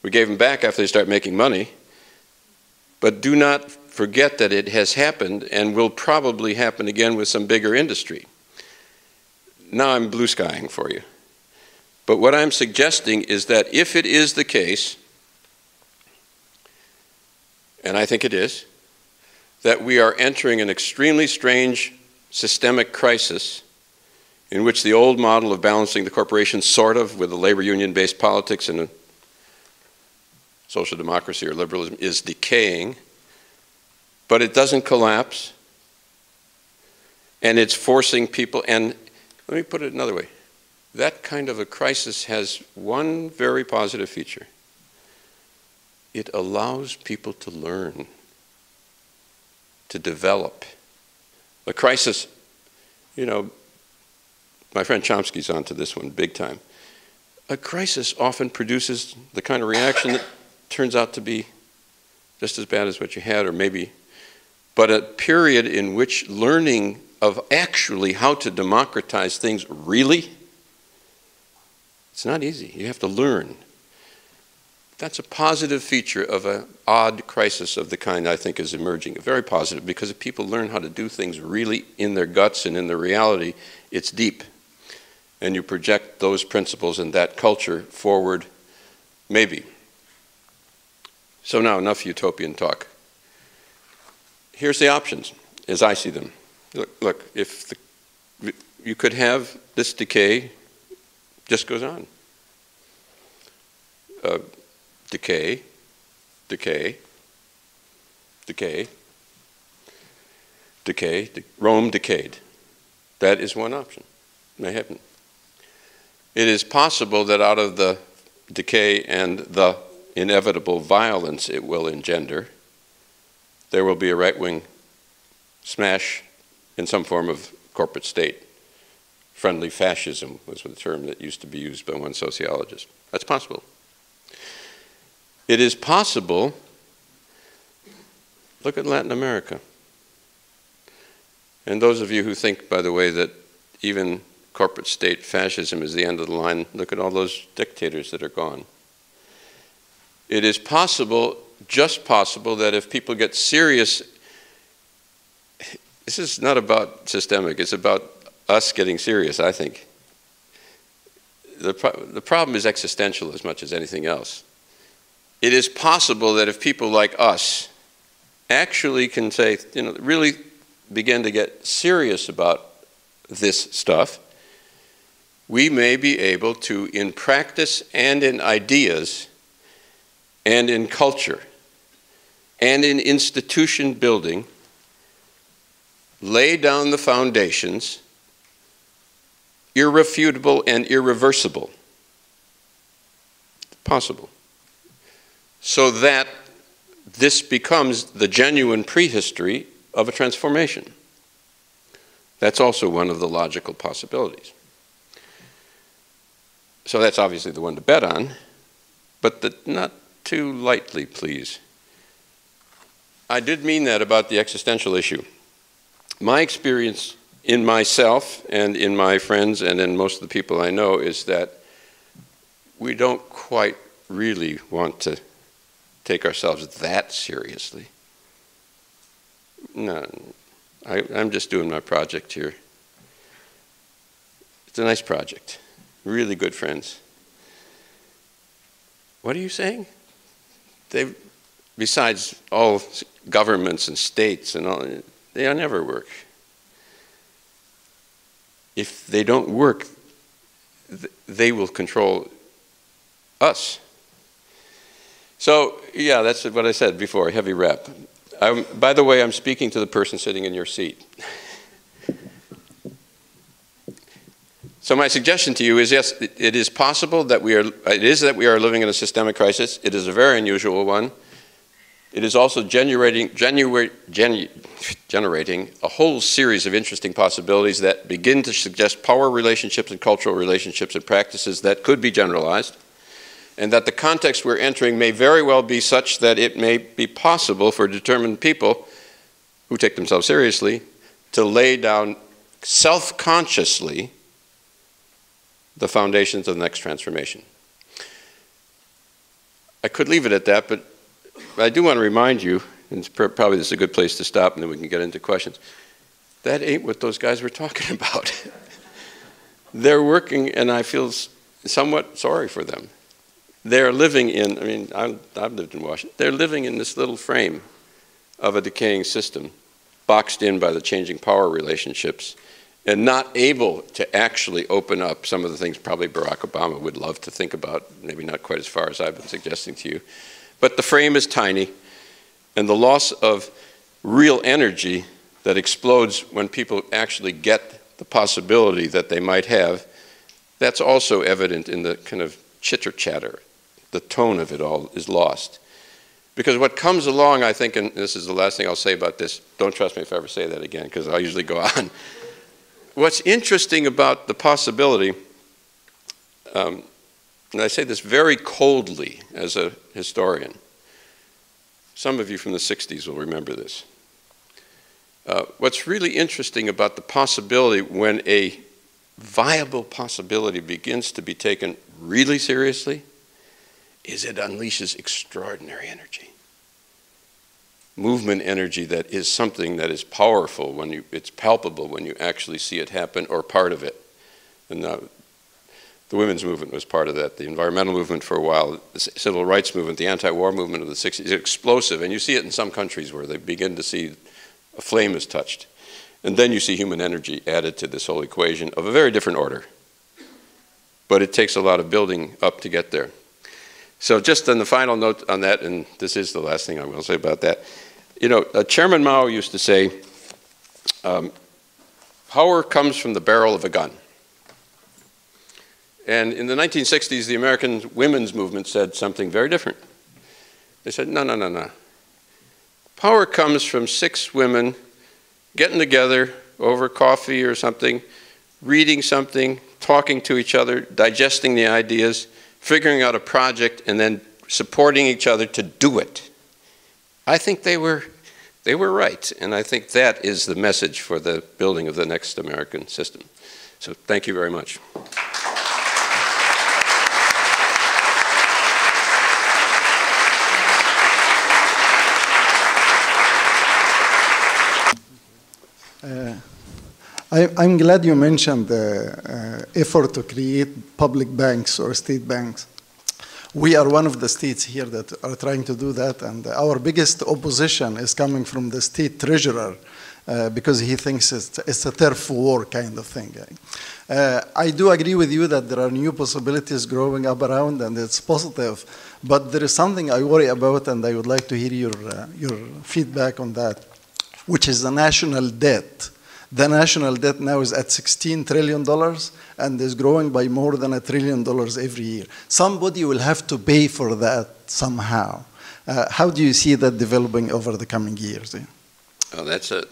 We gave them back after they start making money. But do not forget that it has happened and will probably happen again with some bigger industry. Now I'm blue skying for you. But what I'm suggesting is that if it is the case, and I think it is, that we are entering an extremely strange systemic crisis in which the old model of balancing the corporation, sort of, with a labor union based politics and a social democracy or liberalism, is decaying, but it doesn't collapse. And it's forcing people, and let me put it another way that kind of a crisis has one very positive feature it allows people to learn, to develop. A crisis, you know, my friend Chomsky's onto this one big time. A crisis often produces the kind of reaction that turns out to be just as bad as what you had, or maybe, but a period in which learning of actually how to democratize things really it's not easy. You have to learn. That's a positive feature of an odd crisis of the kind I think is emerging. Very positive because if people learn how to do things really in their guts and in their reality, it's deep. And you project those principles and that culture forward, maybe. So now, enough utopian talk. Here's the options as I see them. Look, look if the, you could have this decay just goes on. Uh, decay, decay, decay, decay. De Rome decayed. That is one option. May happen. It is possible that out of the decay and the inevitable violence it will engender, there will be a right wing smash in some form of corporate state. Friendly fascism was the term that used to be used by one sociologist. That's possible. It is possible, look at Latin America. And those of you who think, by the way, that even corporate state fascism is the end of the line, look at all those dictators that are gone. It is possible, just possible, that if people get serious, this is not about systemic, it's about us getting serious, I think. The, pro- the problem is existential as much as anything else. It is possible that if people like us actually can say, you know, really begin to get serious about this stuff, we may be able to, in practice and in ideas and in culture and in institution building, lay down the foundations, irrefutable and irreversible, possible, so that this becomes the genuine prehistory of a transformation. That's also one of the logical possibilities. So that's obviously the one to bet on, but the, not too lightly, please. I did mean that about the existential issue. My experience in myself and in my friends and in most of the people I know is that we don't quite really want to take ourselves that seriously. No, I, am just doing my project here. It's a nice project. Really good friends. What are you saying? They, besides all governments and states and all, they'll never work. If they don't work, they will control us. So, yeah, that's what I said before heavy rep. I'm, by the way, I'm speaking to the person sitting in your seat. So my suggestion to you is yes, it is possible that we are, it is that we are living in a systemic crisis. It is a very unusual one. It is also generating, genu generating a whole series of interesting possibilities that begin to suggest power relationships and cultural relationships and practices that could be generalized and that the context we're entering may very well be such that it may be possible for determined people who take themselves seriously to lay down self consciously the foundations of the next transformation. I could leave it at that, but I do want to remind you, and probably this is a good place to stop and then we can get into questions. That ain't what those guys were talking about. They're working, and I feel somewhat sorry for them they're living in, I mean, I've, I've lived in Washington, they're living in this little frame of a decaying system, boxed in by the changing power relationships, and not able to actually open up some of the things probably Barack Obama would love to think about, maybe not quite as far as I've been suggesting to you. But the frame is tiny, and the loss of real energy that explodes when people actually get the possibility that they might have, that's also evident in the kind of chitter chatter the tone of it all is lost. Because what comes along, I think, and this is the last thing I'll say about this, don't trust me if I ever say that again, because I'll usually go on. What's interesting about the possibility, um, and I say this very coldly as a historian, some of you from the 60s will remember this. Uh, what's really interesting about the possibility when a viable possibility begins to be taken really seriously is it unleashes extraordinary energy. Movement energy that is something that is powerful when you, it's palpable when you actually see it happen or part of it. And the, the women's movement was part of that. The environmental movement for a while, the civil rights movement, the anti-war movement of the 60s, is explosive. And you see it in some countries where they begin to see a flame is touched. And then you see human energy added to this whole equation of a very different order. But it takes a lot of building up to get there. So just on the final note on that, and this is the last thing I will say about that, you know, uh, Chairman Mao used to say, um, power comes from the barrel of a gun. And in the 1960s, the American women's movement said something very different. They said, no, no, no, no. Power comes from six women getting together over coffee or something, reading something, talking to each other, digesting the ideas, figuring out a project, and then supporting each other to do it. I think they were, they were right, and I think that is the message for the building of the next American system. So thank you very much. I, am glad you mentioned the uh, effort to create public banks or state banks. We are one of the states here that are trying to do that, and our biggest opposition is coming from the state treasurer uh, because he thinks it's, it's, a turf war kind of thing. Uh, I do agree with you that there are new possibilities growing up around, and it's positive. But there is something I worry about, and I would like to hear your, uh, your feedback on that which is the national debt. The national debt now is at $16 trillion and is growing by more than a trillion dollars every year. Somebody will have to pay for that somehow. Uh, how do you see that developing over the coming years? Oh, that's a,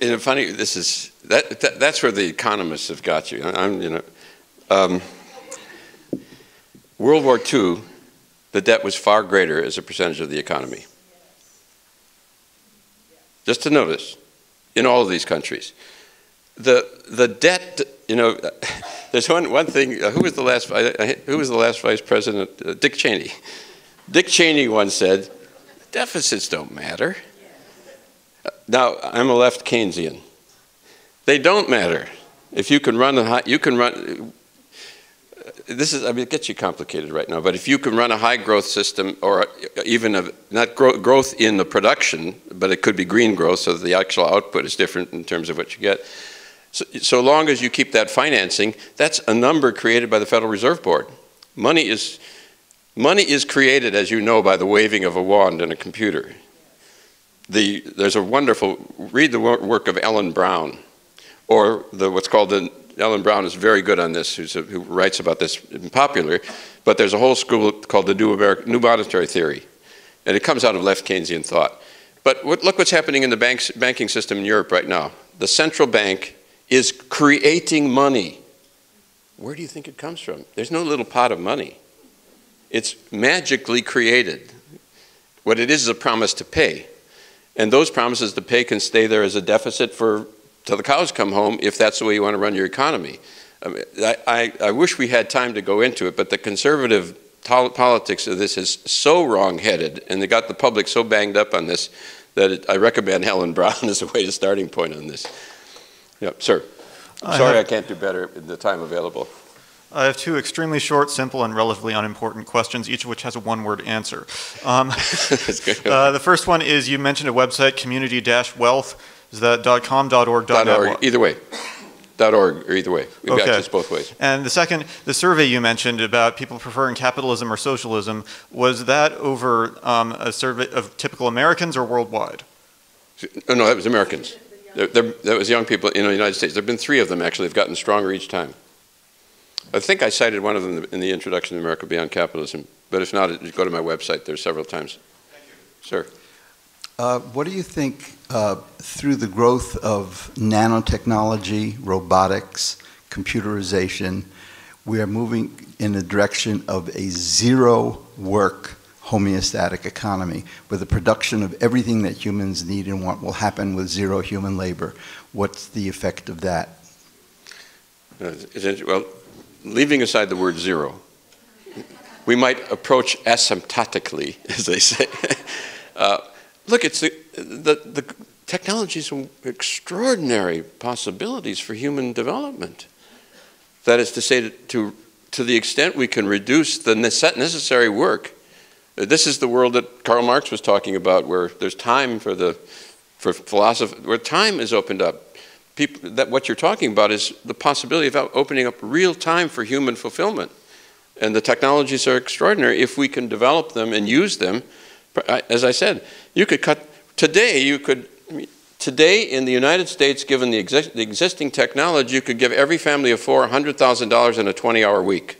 and funny, this is, that, that, that's where the economists have got you. I'm, you know, um, World War II, the debt was far greater as a percentage of the economy just to notice, in all of these countries. The, the debt, you know, there's one, one thing, uh, who, was the last, uh, who was the last vice president? Uh, Dick Cheney. Dick Cheney once said, deficits don't matter. Now, I'm a left Keynesian. They don't matter. If you can run a high, you can run, this is, I mean, it gets you complicated right now, but if you can run a high growth system or even a, not grow, growth in the production, but it could be green growth so the actual output is different in terms of what you get. So, so long as you keep that financing, that's a number created by the Federal Reserve Board. Money is, money is created, as you know, by the waving of a wand in a computer. The, there's a wonderful, read the work of Ellen Brown, or the, what's called the Ellen Brown is very good on this, a, who writes about this in popular, but there's a whole school called the New, American, New Monetary Theory, and it comes out of left Keynesian thought. But what, look what's happening in the banks, banking system in Europe right now. The central bank is creating money. Where do you think it comes from? There's no little pot of money. It's magically created. What it is is a promise to pay. And those promises to pay can stay there as a deficit for till the cows come home if that's the way you want to run your economy. I, mean, I, I, I wish we had time to go into it, but the conservative politics of this is so wrong-headed, and they got the public so banged up on this that it, I recommend Ellen Brown as a way to starting point on this. Yeah, sir. I'm sorry I can't do better in the time available. I have two extremely short, simple, and relatively unimportant questions, each of which has a one-word answer. Um, uh, the first one is you mentioned a website, community-wealth. Is that .com, .org, .net? .org, either way. .org or either way. We've okay. got this both ways. And the second, the survey you mentioned about people preferring capitalism or socialism, was that over um, a survey of typical Americans or worldwide? No, no, that was Americans. There, there, that was young people in the United States. There have been three of them actually. They've gotten stronger each time. I think I cited one of them in the introduction to America Beyond Capitalism, but if not, go to my website. There's several times. Thank you. Sir. Uh, what do you think uh, through the growth of nanotechnology, robotics, computerization, we are moving in the direction of a zero work homeostatic economy where the production of everything that humans need and want will happen with zero human labor. What's the effect of that? Uh, well, leaving aside the word zero, we might approach asymptotically, as they say. uh, look, it's the, the, the technologies extraordinary possibilities for human development. That is to say, to, to the extent we can reduce the necessary work, this is the world that Karl Marx was talking about, where there's time for the for philosophy, where time is opened up. People, that what you're talking about is the possibility of opening up real time for human fulfillment. And the technologies are extraordinary if we can develop them and use them. As I said, you could cut, today you could Today, in the United States, given the, exi the existing technology, you could give every family of four $100,000 in a 20-hour week.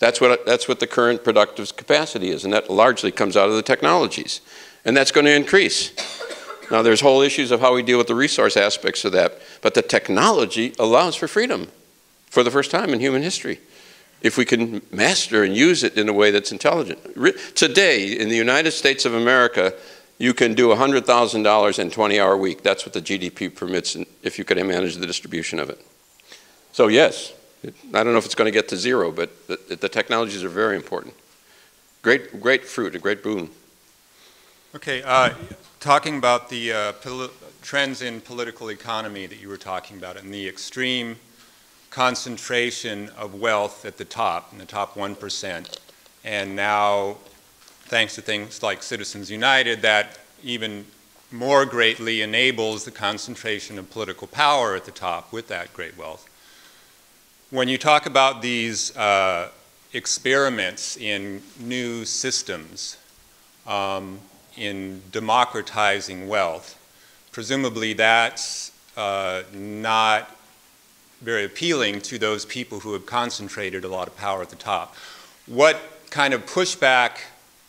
That's what, that's what the current productive capacity is, and that largely comes out of the technologies. And that's going to increase. Now, there's whole issues of how we deal with the resource aspects of that, but the technology allows for freedom for the first time in human history if we can master and use it in a way that's intelligent. Today, in the United States of America, you can do $100,000 in 20 hour week. That's what the GDP permits if you can manage the distribution of it. So yes, I don't know if it's going to get to zero, but the, the technologies are very important. Great, great fruit, a great boon. Okay, uh, talking about the uh, trends in political economy that you were talking about and the extreme concentration of wealth at the top, in the top 1%, and now thanks to things like Citizens United, that even more greatly enables the concentration of political power at the top with that great wealth. When you talk about these uh, experiments in new systems, um, in democratizing wealth, presumably that's uh, not very appealing to those people who have concentrated a lot of power at the top. What kind of pushback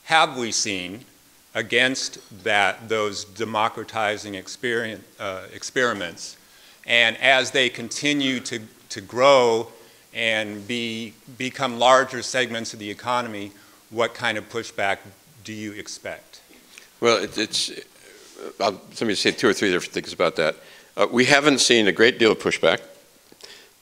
have we seen against that, those democratizing uh, experiments? And as they continue to, to grow and be, become larger segments of the economy, what kind of pushback do you expect? Well, it, it's, I'll, let me say two or three different things about that. Uh, we haven't seen a great deal of pushback.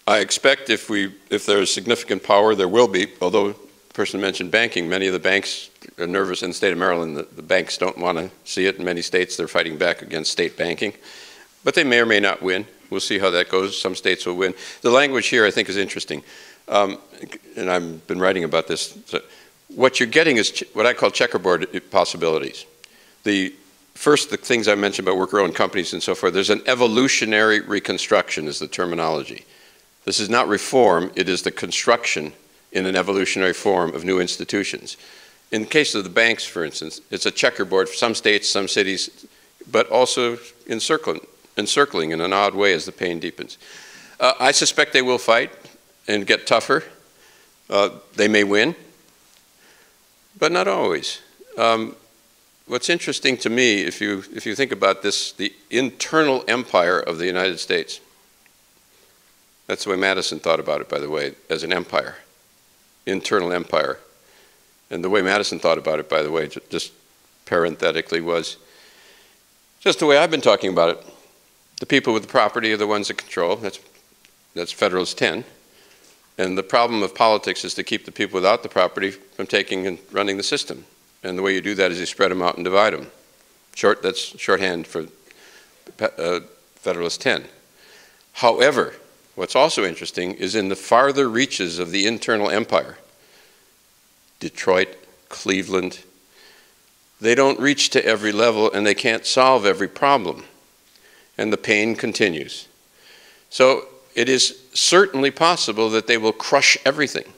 I expect if, we, if there is significant power, there will be, although the person mentioned banking. Many of the banks are nervous in the state of Maryland. The, the banks don't want to see it. In many states, they're fighting back against state banking. But they may or may not win. We'll see how that goes. Some states will win. The language here, I think, is interesting. Um, and I've been writing about this. So what you're getting is what I call checkerboard possibilities. The first, the things I mentioned about worker-owned companies and so forth, there's an evolutionary reconstruction is the terminology. This is not reform, it is the construction in an evolutionary form of new institutions. In the case of the banks, for instance, it's a checkerboard for some states, some cities, but also encircling, encircling in an odd way as the pain deepens. Uh, I suspect they will fight and get tougher. Uh, they may win, but not always. Um, what's interesting to me, if you, if you think about this, the internal empire of the United States. That's the way Madison thought about it, by the way, as an empire internal empire. And the way Madison thought about it, by the way, just parenthetically, was just the way I've been talking about it. The people with the property are the ones that control. That's, that's Federalist 10. And the problem of politics is to keep the people without the property from taking and running the system. And the way you do that is you spread them out and divide them. Short, that's shorthand for uh, Federalist 10. However, What's also interesting is in the farther reaches of the internal empire, Detroit, Cleveland, they don't reach to every level and they can't solve every problem. And the pain continues. So it is certainly possible that they will crush everything.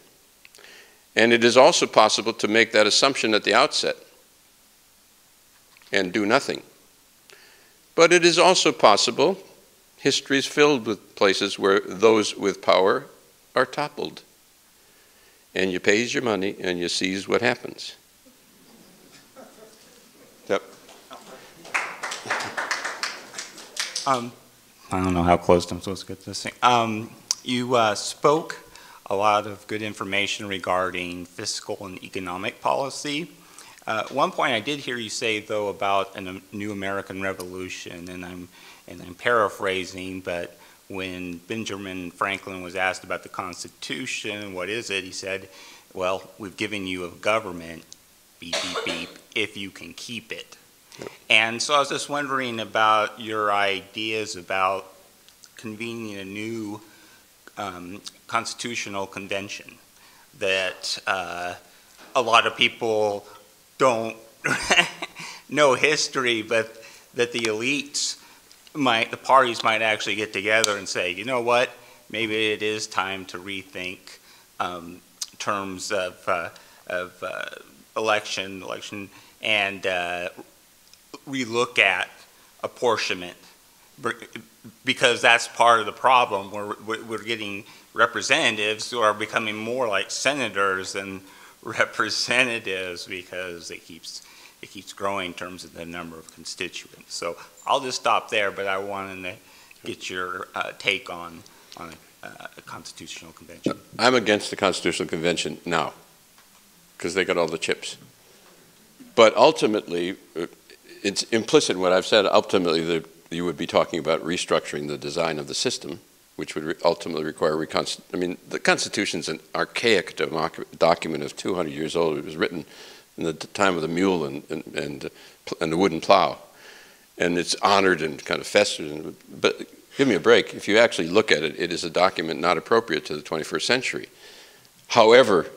And it is also possible to make that assumption at the outset and do nothing. But it is also possible History is filled with places where those with power are toppled. And you pays your money and you sees what happens. Yep. Um, I don't know how close I'm supposed to get this thing. Um, you uh, spoke a lot of good information regarding fiscal and economic policy. Uh, one point I did hear you say, though, about a new American Revolution, and I'm and I'm paraphrasing, but when Benjamin Franklin was asked about the Constitution, what is it, he said, well, we've given you a government, beep, beep, beep, if you can keep it. And so I was just wondering about your ideas about convening a new um, constitutional convention that uh, a lot of people don't know history, but that the elites might, the parties might actually get together and say, you know what, maybe it is time to rethink um, terms of, uh, of uh, election, election, and uh, relook at apportionment because that's part of the problem. We're, we're getting representatives who are becoming more like senators than representatives because it keeps it keeps growing in terms of the number of constituents. So I'll just stop there, but I wanted to get your uh, take on on a, uh, a constitutional convention. I'm against the constitutional convention now because they got all the chips. But ultimately, uh, it's implicit in what I've said. Ultimately, the, you would be talking about restructuring the design of the system, which would re ultimately require reconst. I mean, the Constitution's an archaic document of 200 years old. It was written in the time of the mule and, and, and, and the wooden plow. And it's honored and kind of festered. And, but give me a break. If you actually look at it, it is a document not appropriate to the 21st century. However,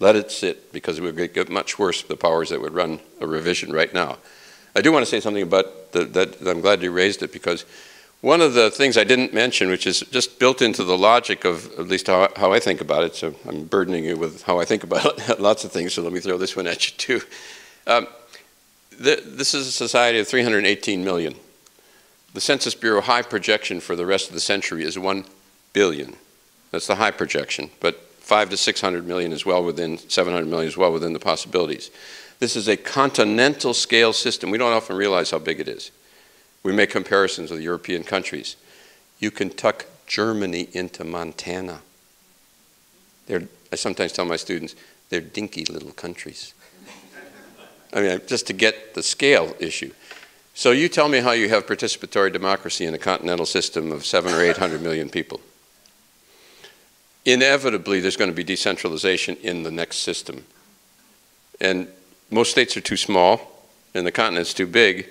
let it sit because it would get much worse the powers that would run a revision right now. I do want to say something about the, that. I'm glad you raised it because one of the things I didn't mention, which is just built into the logic of at least how, how I think about it, so I'm burdening you with how I think about lots of things, so let me throw this one at you too. Um, this is a society of 318 million. The Census Bureau high projection for the rest of the century is 1 billion. That's the high projection, but five to 600 million is well within, 700 million is well within the possibilities. This is a continental scale system. We don't often realize how big it is. We make comparisons with European countries. You can tuck Germany into Montana. They're, I sometimes tell my students, they're dinky little countries. I mean, just to get the scale issue. So you tell me how you have participatory democracy in a continental system of seven or 800 million people inevitably there's going to be decentralization in the next system. And most states are too small, and the continent's too big,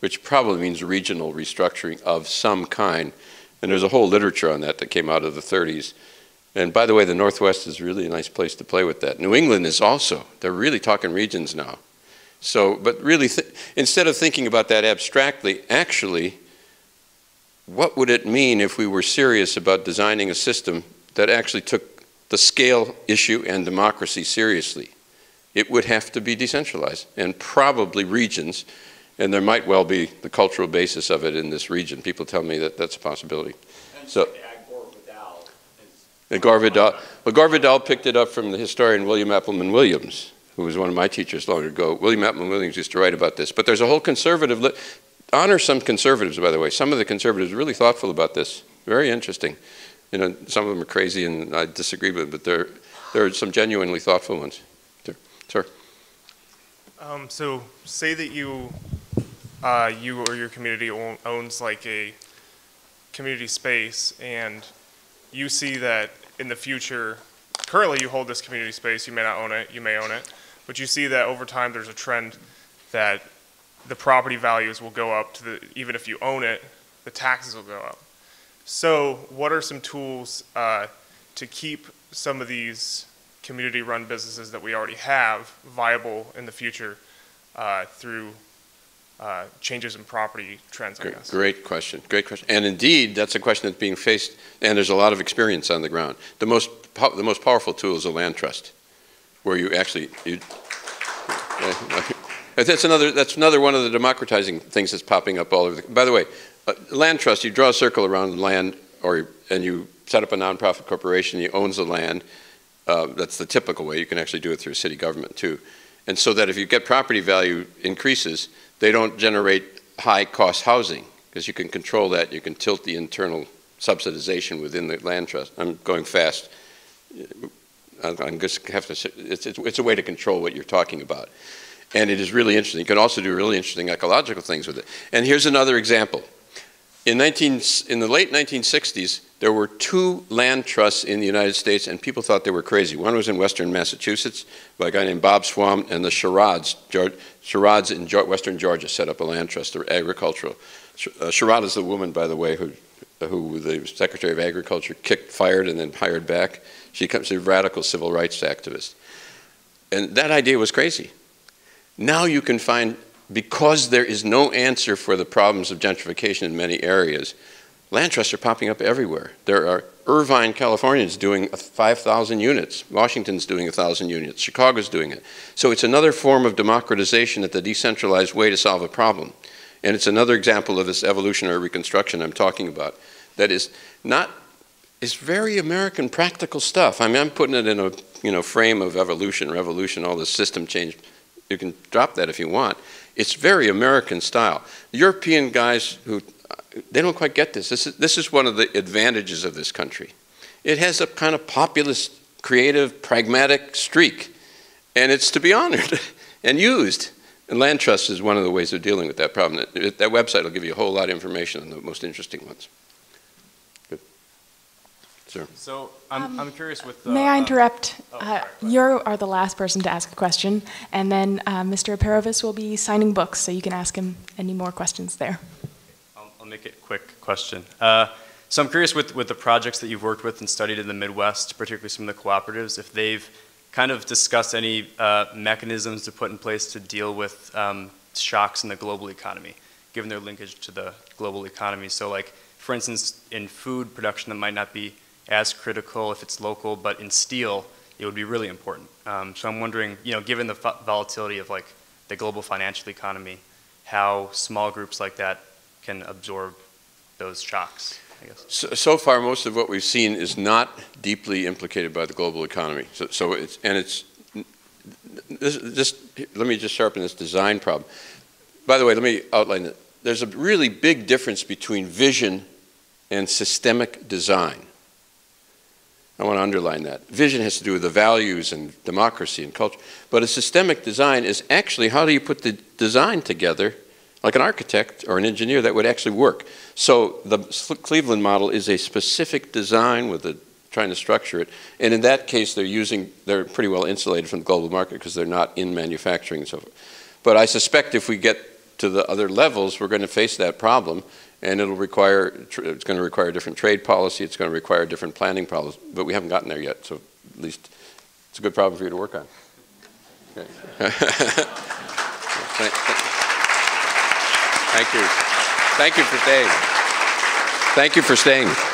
which probably means regional restructuring of some kind. And there's a whole literature on that that came out of the 30s. And by the way, the Northwest is really a nice place to play with that. New England is also. They're really talking regions now. So, but really, instead of thinking about that abstractly, actually, what would it mean if we were serious about designing a system that actually took the scale issue and democracy seriously. It would have to be decentralized and probably regions, and there might well be the cultural basis of it in this region. People tell me that that's a possibility. And so, Gore Vidal. And Gore Vidal, well, Gore Vidal picked it up from the historian William Appleman Williams, who was one of my teachers long ago. William Appleman Williams used to write about this. But there's a whole conservative, honor some conservatives, by the way. Some of the conservatives are really thoughtful about this. Very interesting you know, some of them are crazy and I disagree with, them. but there, there are some genuinely thoughtful ones. Sir. Um, so say that you, uh, you or your community own, owns like a community space and you see that in the future, currently you hold this community space, you may not own it, you may own it, but you see that over time there's a trend that the property values will go up to the, even if you own it, the taxes will go up. So, what are some tools uh, to keep some of these community run businesses that we already have viable in the future uh, through uh, changes in property trends, I great, guess? Great question. Great question. And indeed, that's a question that's being faced, and there's a lot of experience on the ground. The most, the most powerful tool is a land trust, where you actually. You, that's another, that's another one of the democratizing things that's popping up all over the. By the way, uh, land trust, you draw a circle around land, or and you set up a nonprofit corporation. You owns the land. Uh, that's the typical way. You can actually do it through city government too, and so that if you get property value increases, they don't generate high cost housing because you can control that. You can tilt the internal subsidization within the land trust. I'm going fast. I'm just have to. It's, it's, it's a way to control what you're talking about. And it is really interesting. You can also do really interesting ecological things with it. And here's another example. In, 19, in the late 1960s, there were two land trusts in the United States, and people thought they were crazy. One was in western Massachusetts by a guy named Bob Swann, and the Sherrods, Sherrods in western Georgia set up a land trust, agricultural. Uh, Sherrod is the woman, by the way, who, who the Secretary of Agriculture kicked, fired, and then hired back. She comes a radical civil rights activist. And that idea was crazy. Now you can find because there is no answer for the problems of gentrification in many areas, land trusts are popping up everywhere. There are Irvine, Californians doing 5,000 units. Washington's doing 1,000 units. Chicago's doing it. So it's another form of democratization at the decentralized way to solve a problem. And it's another example of this evolutionary reconstruction I'm talking about that is not, is very American practical stuff. I mean, I'm putting it in a you know, frame of evolution, revolution, all this system change. You can drop that if you want. It's very American style. European guys who, they don't quite get this. This is, this is one of the advantages of this country. It has a kind of populist, creative, pragmatic streak, and it's to be honored and used. And land trust is one of the ways of dealing with that problem. That, that website will give you a whole lot of information on the most interesting ones. Good. Sir. So I'm, Um, I'm curious with the. May I uh, interrupt? oh, Uh, sorry, go. You are the last person to ask a question, and then uh, Mr. Alperovitz will be signing books, so you can ask him any more questions there. I'll, I'll make it a quick question. Uh, so I'm curious with, with the projects that you've worked with and studied in the Midwest, particularly some of the cooperatives, if they've kind of discussed any uh, mechanisms to put in place to deal with um, shocks in the global economy, given their linkage to the global economy. So like, for instance, in food production, that might not be as critical if it's local, but in steel, it would be really important. Um, so I'm wondering, you know, given the vo- volatility of like the global financial economy, how small groups like that can absorb those shocks. So, so far, most of what we've seen is not deeply implicated by the global economy. So, so it's, and it's, this, just, let me just sharpen this design problem. By the way, let me outline it. There's a really big difference between vision and systemic design. I want to underline that. Vision has to do with the values and democracy and culture. But a systemic design is actually how do you put the design together, like an architect or an engineer, that would actually work. So the Cleveland model is a specific design with a trying to structure it. And in that case, they're using, they're pretty well insulated from the global market because they're not in manufacturing and so forth. But I suspect if we get to the other levels, we're going to face that problem and it'll require, it's going to require a different trade policy, it's going to require different planning policy, but we haven't gotten there yet, so at least it's a good problem for you to work on. Okay. thank you. Thank you for staying. Thank you for staying.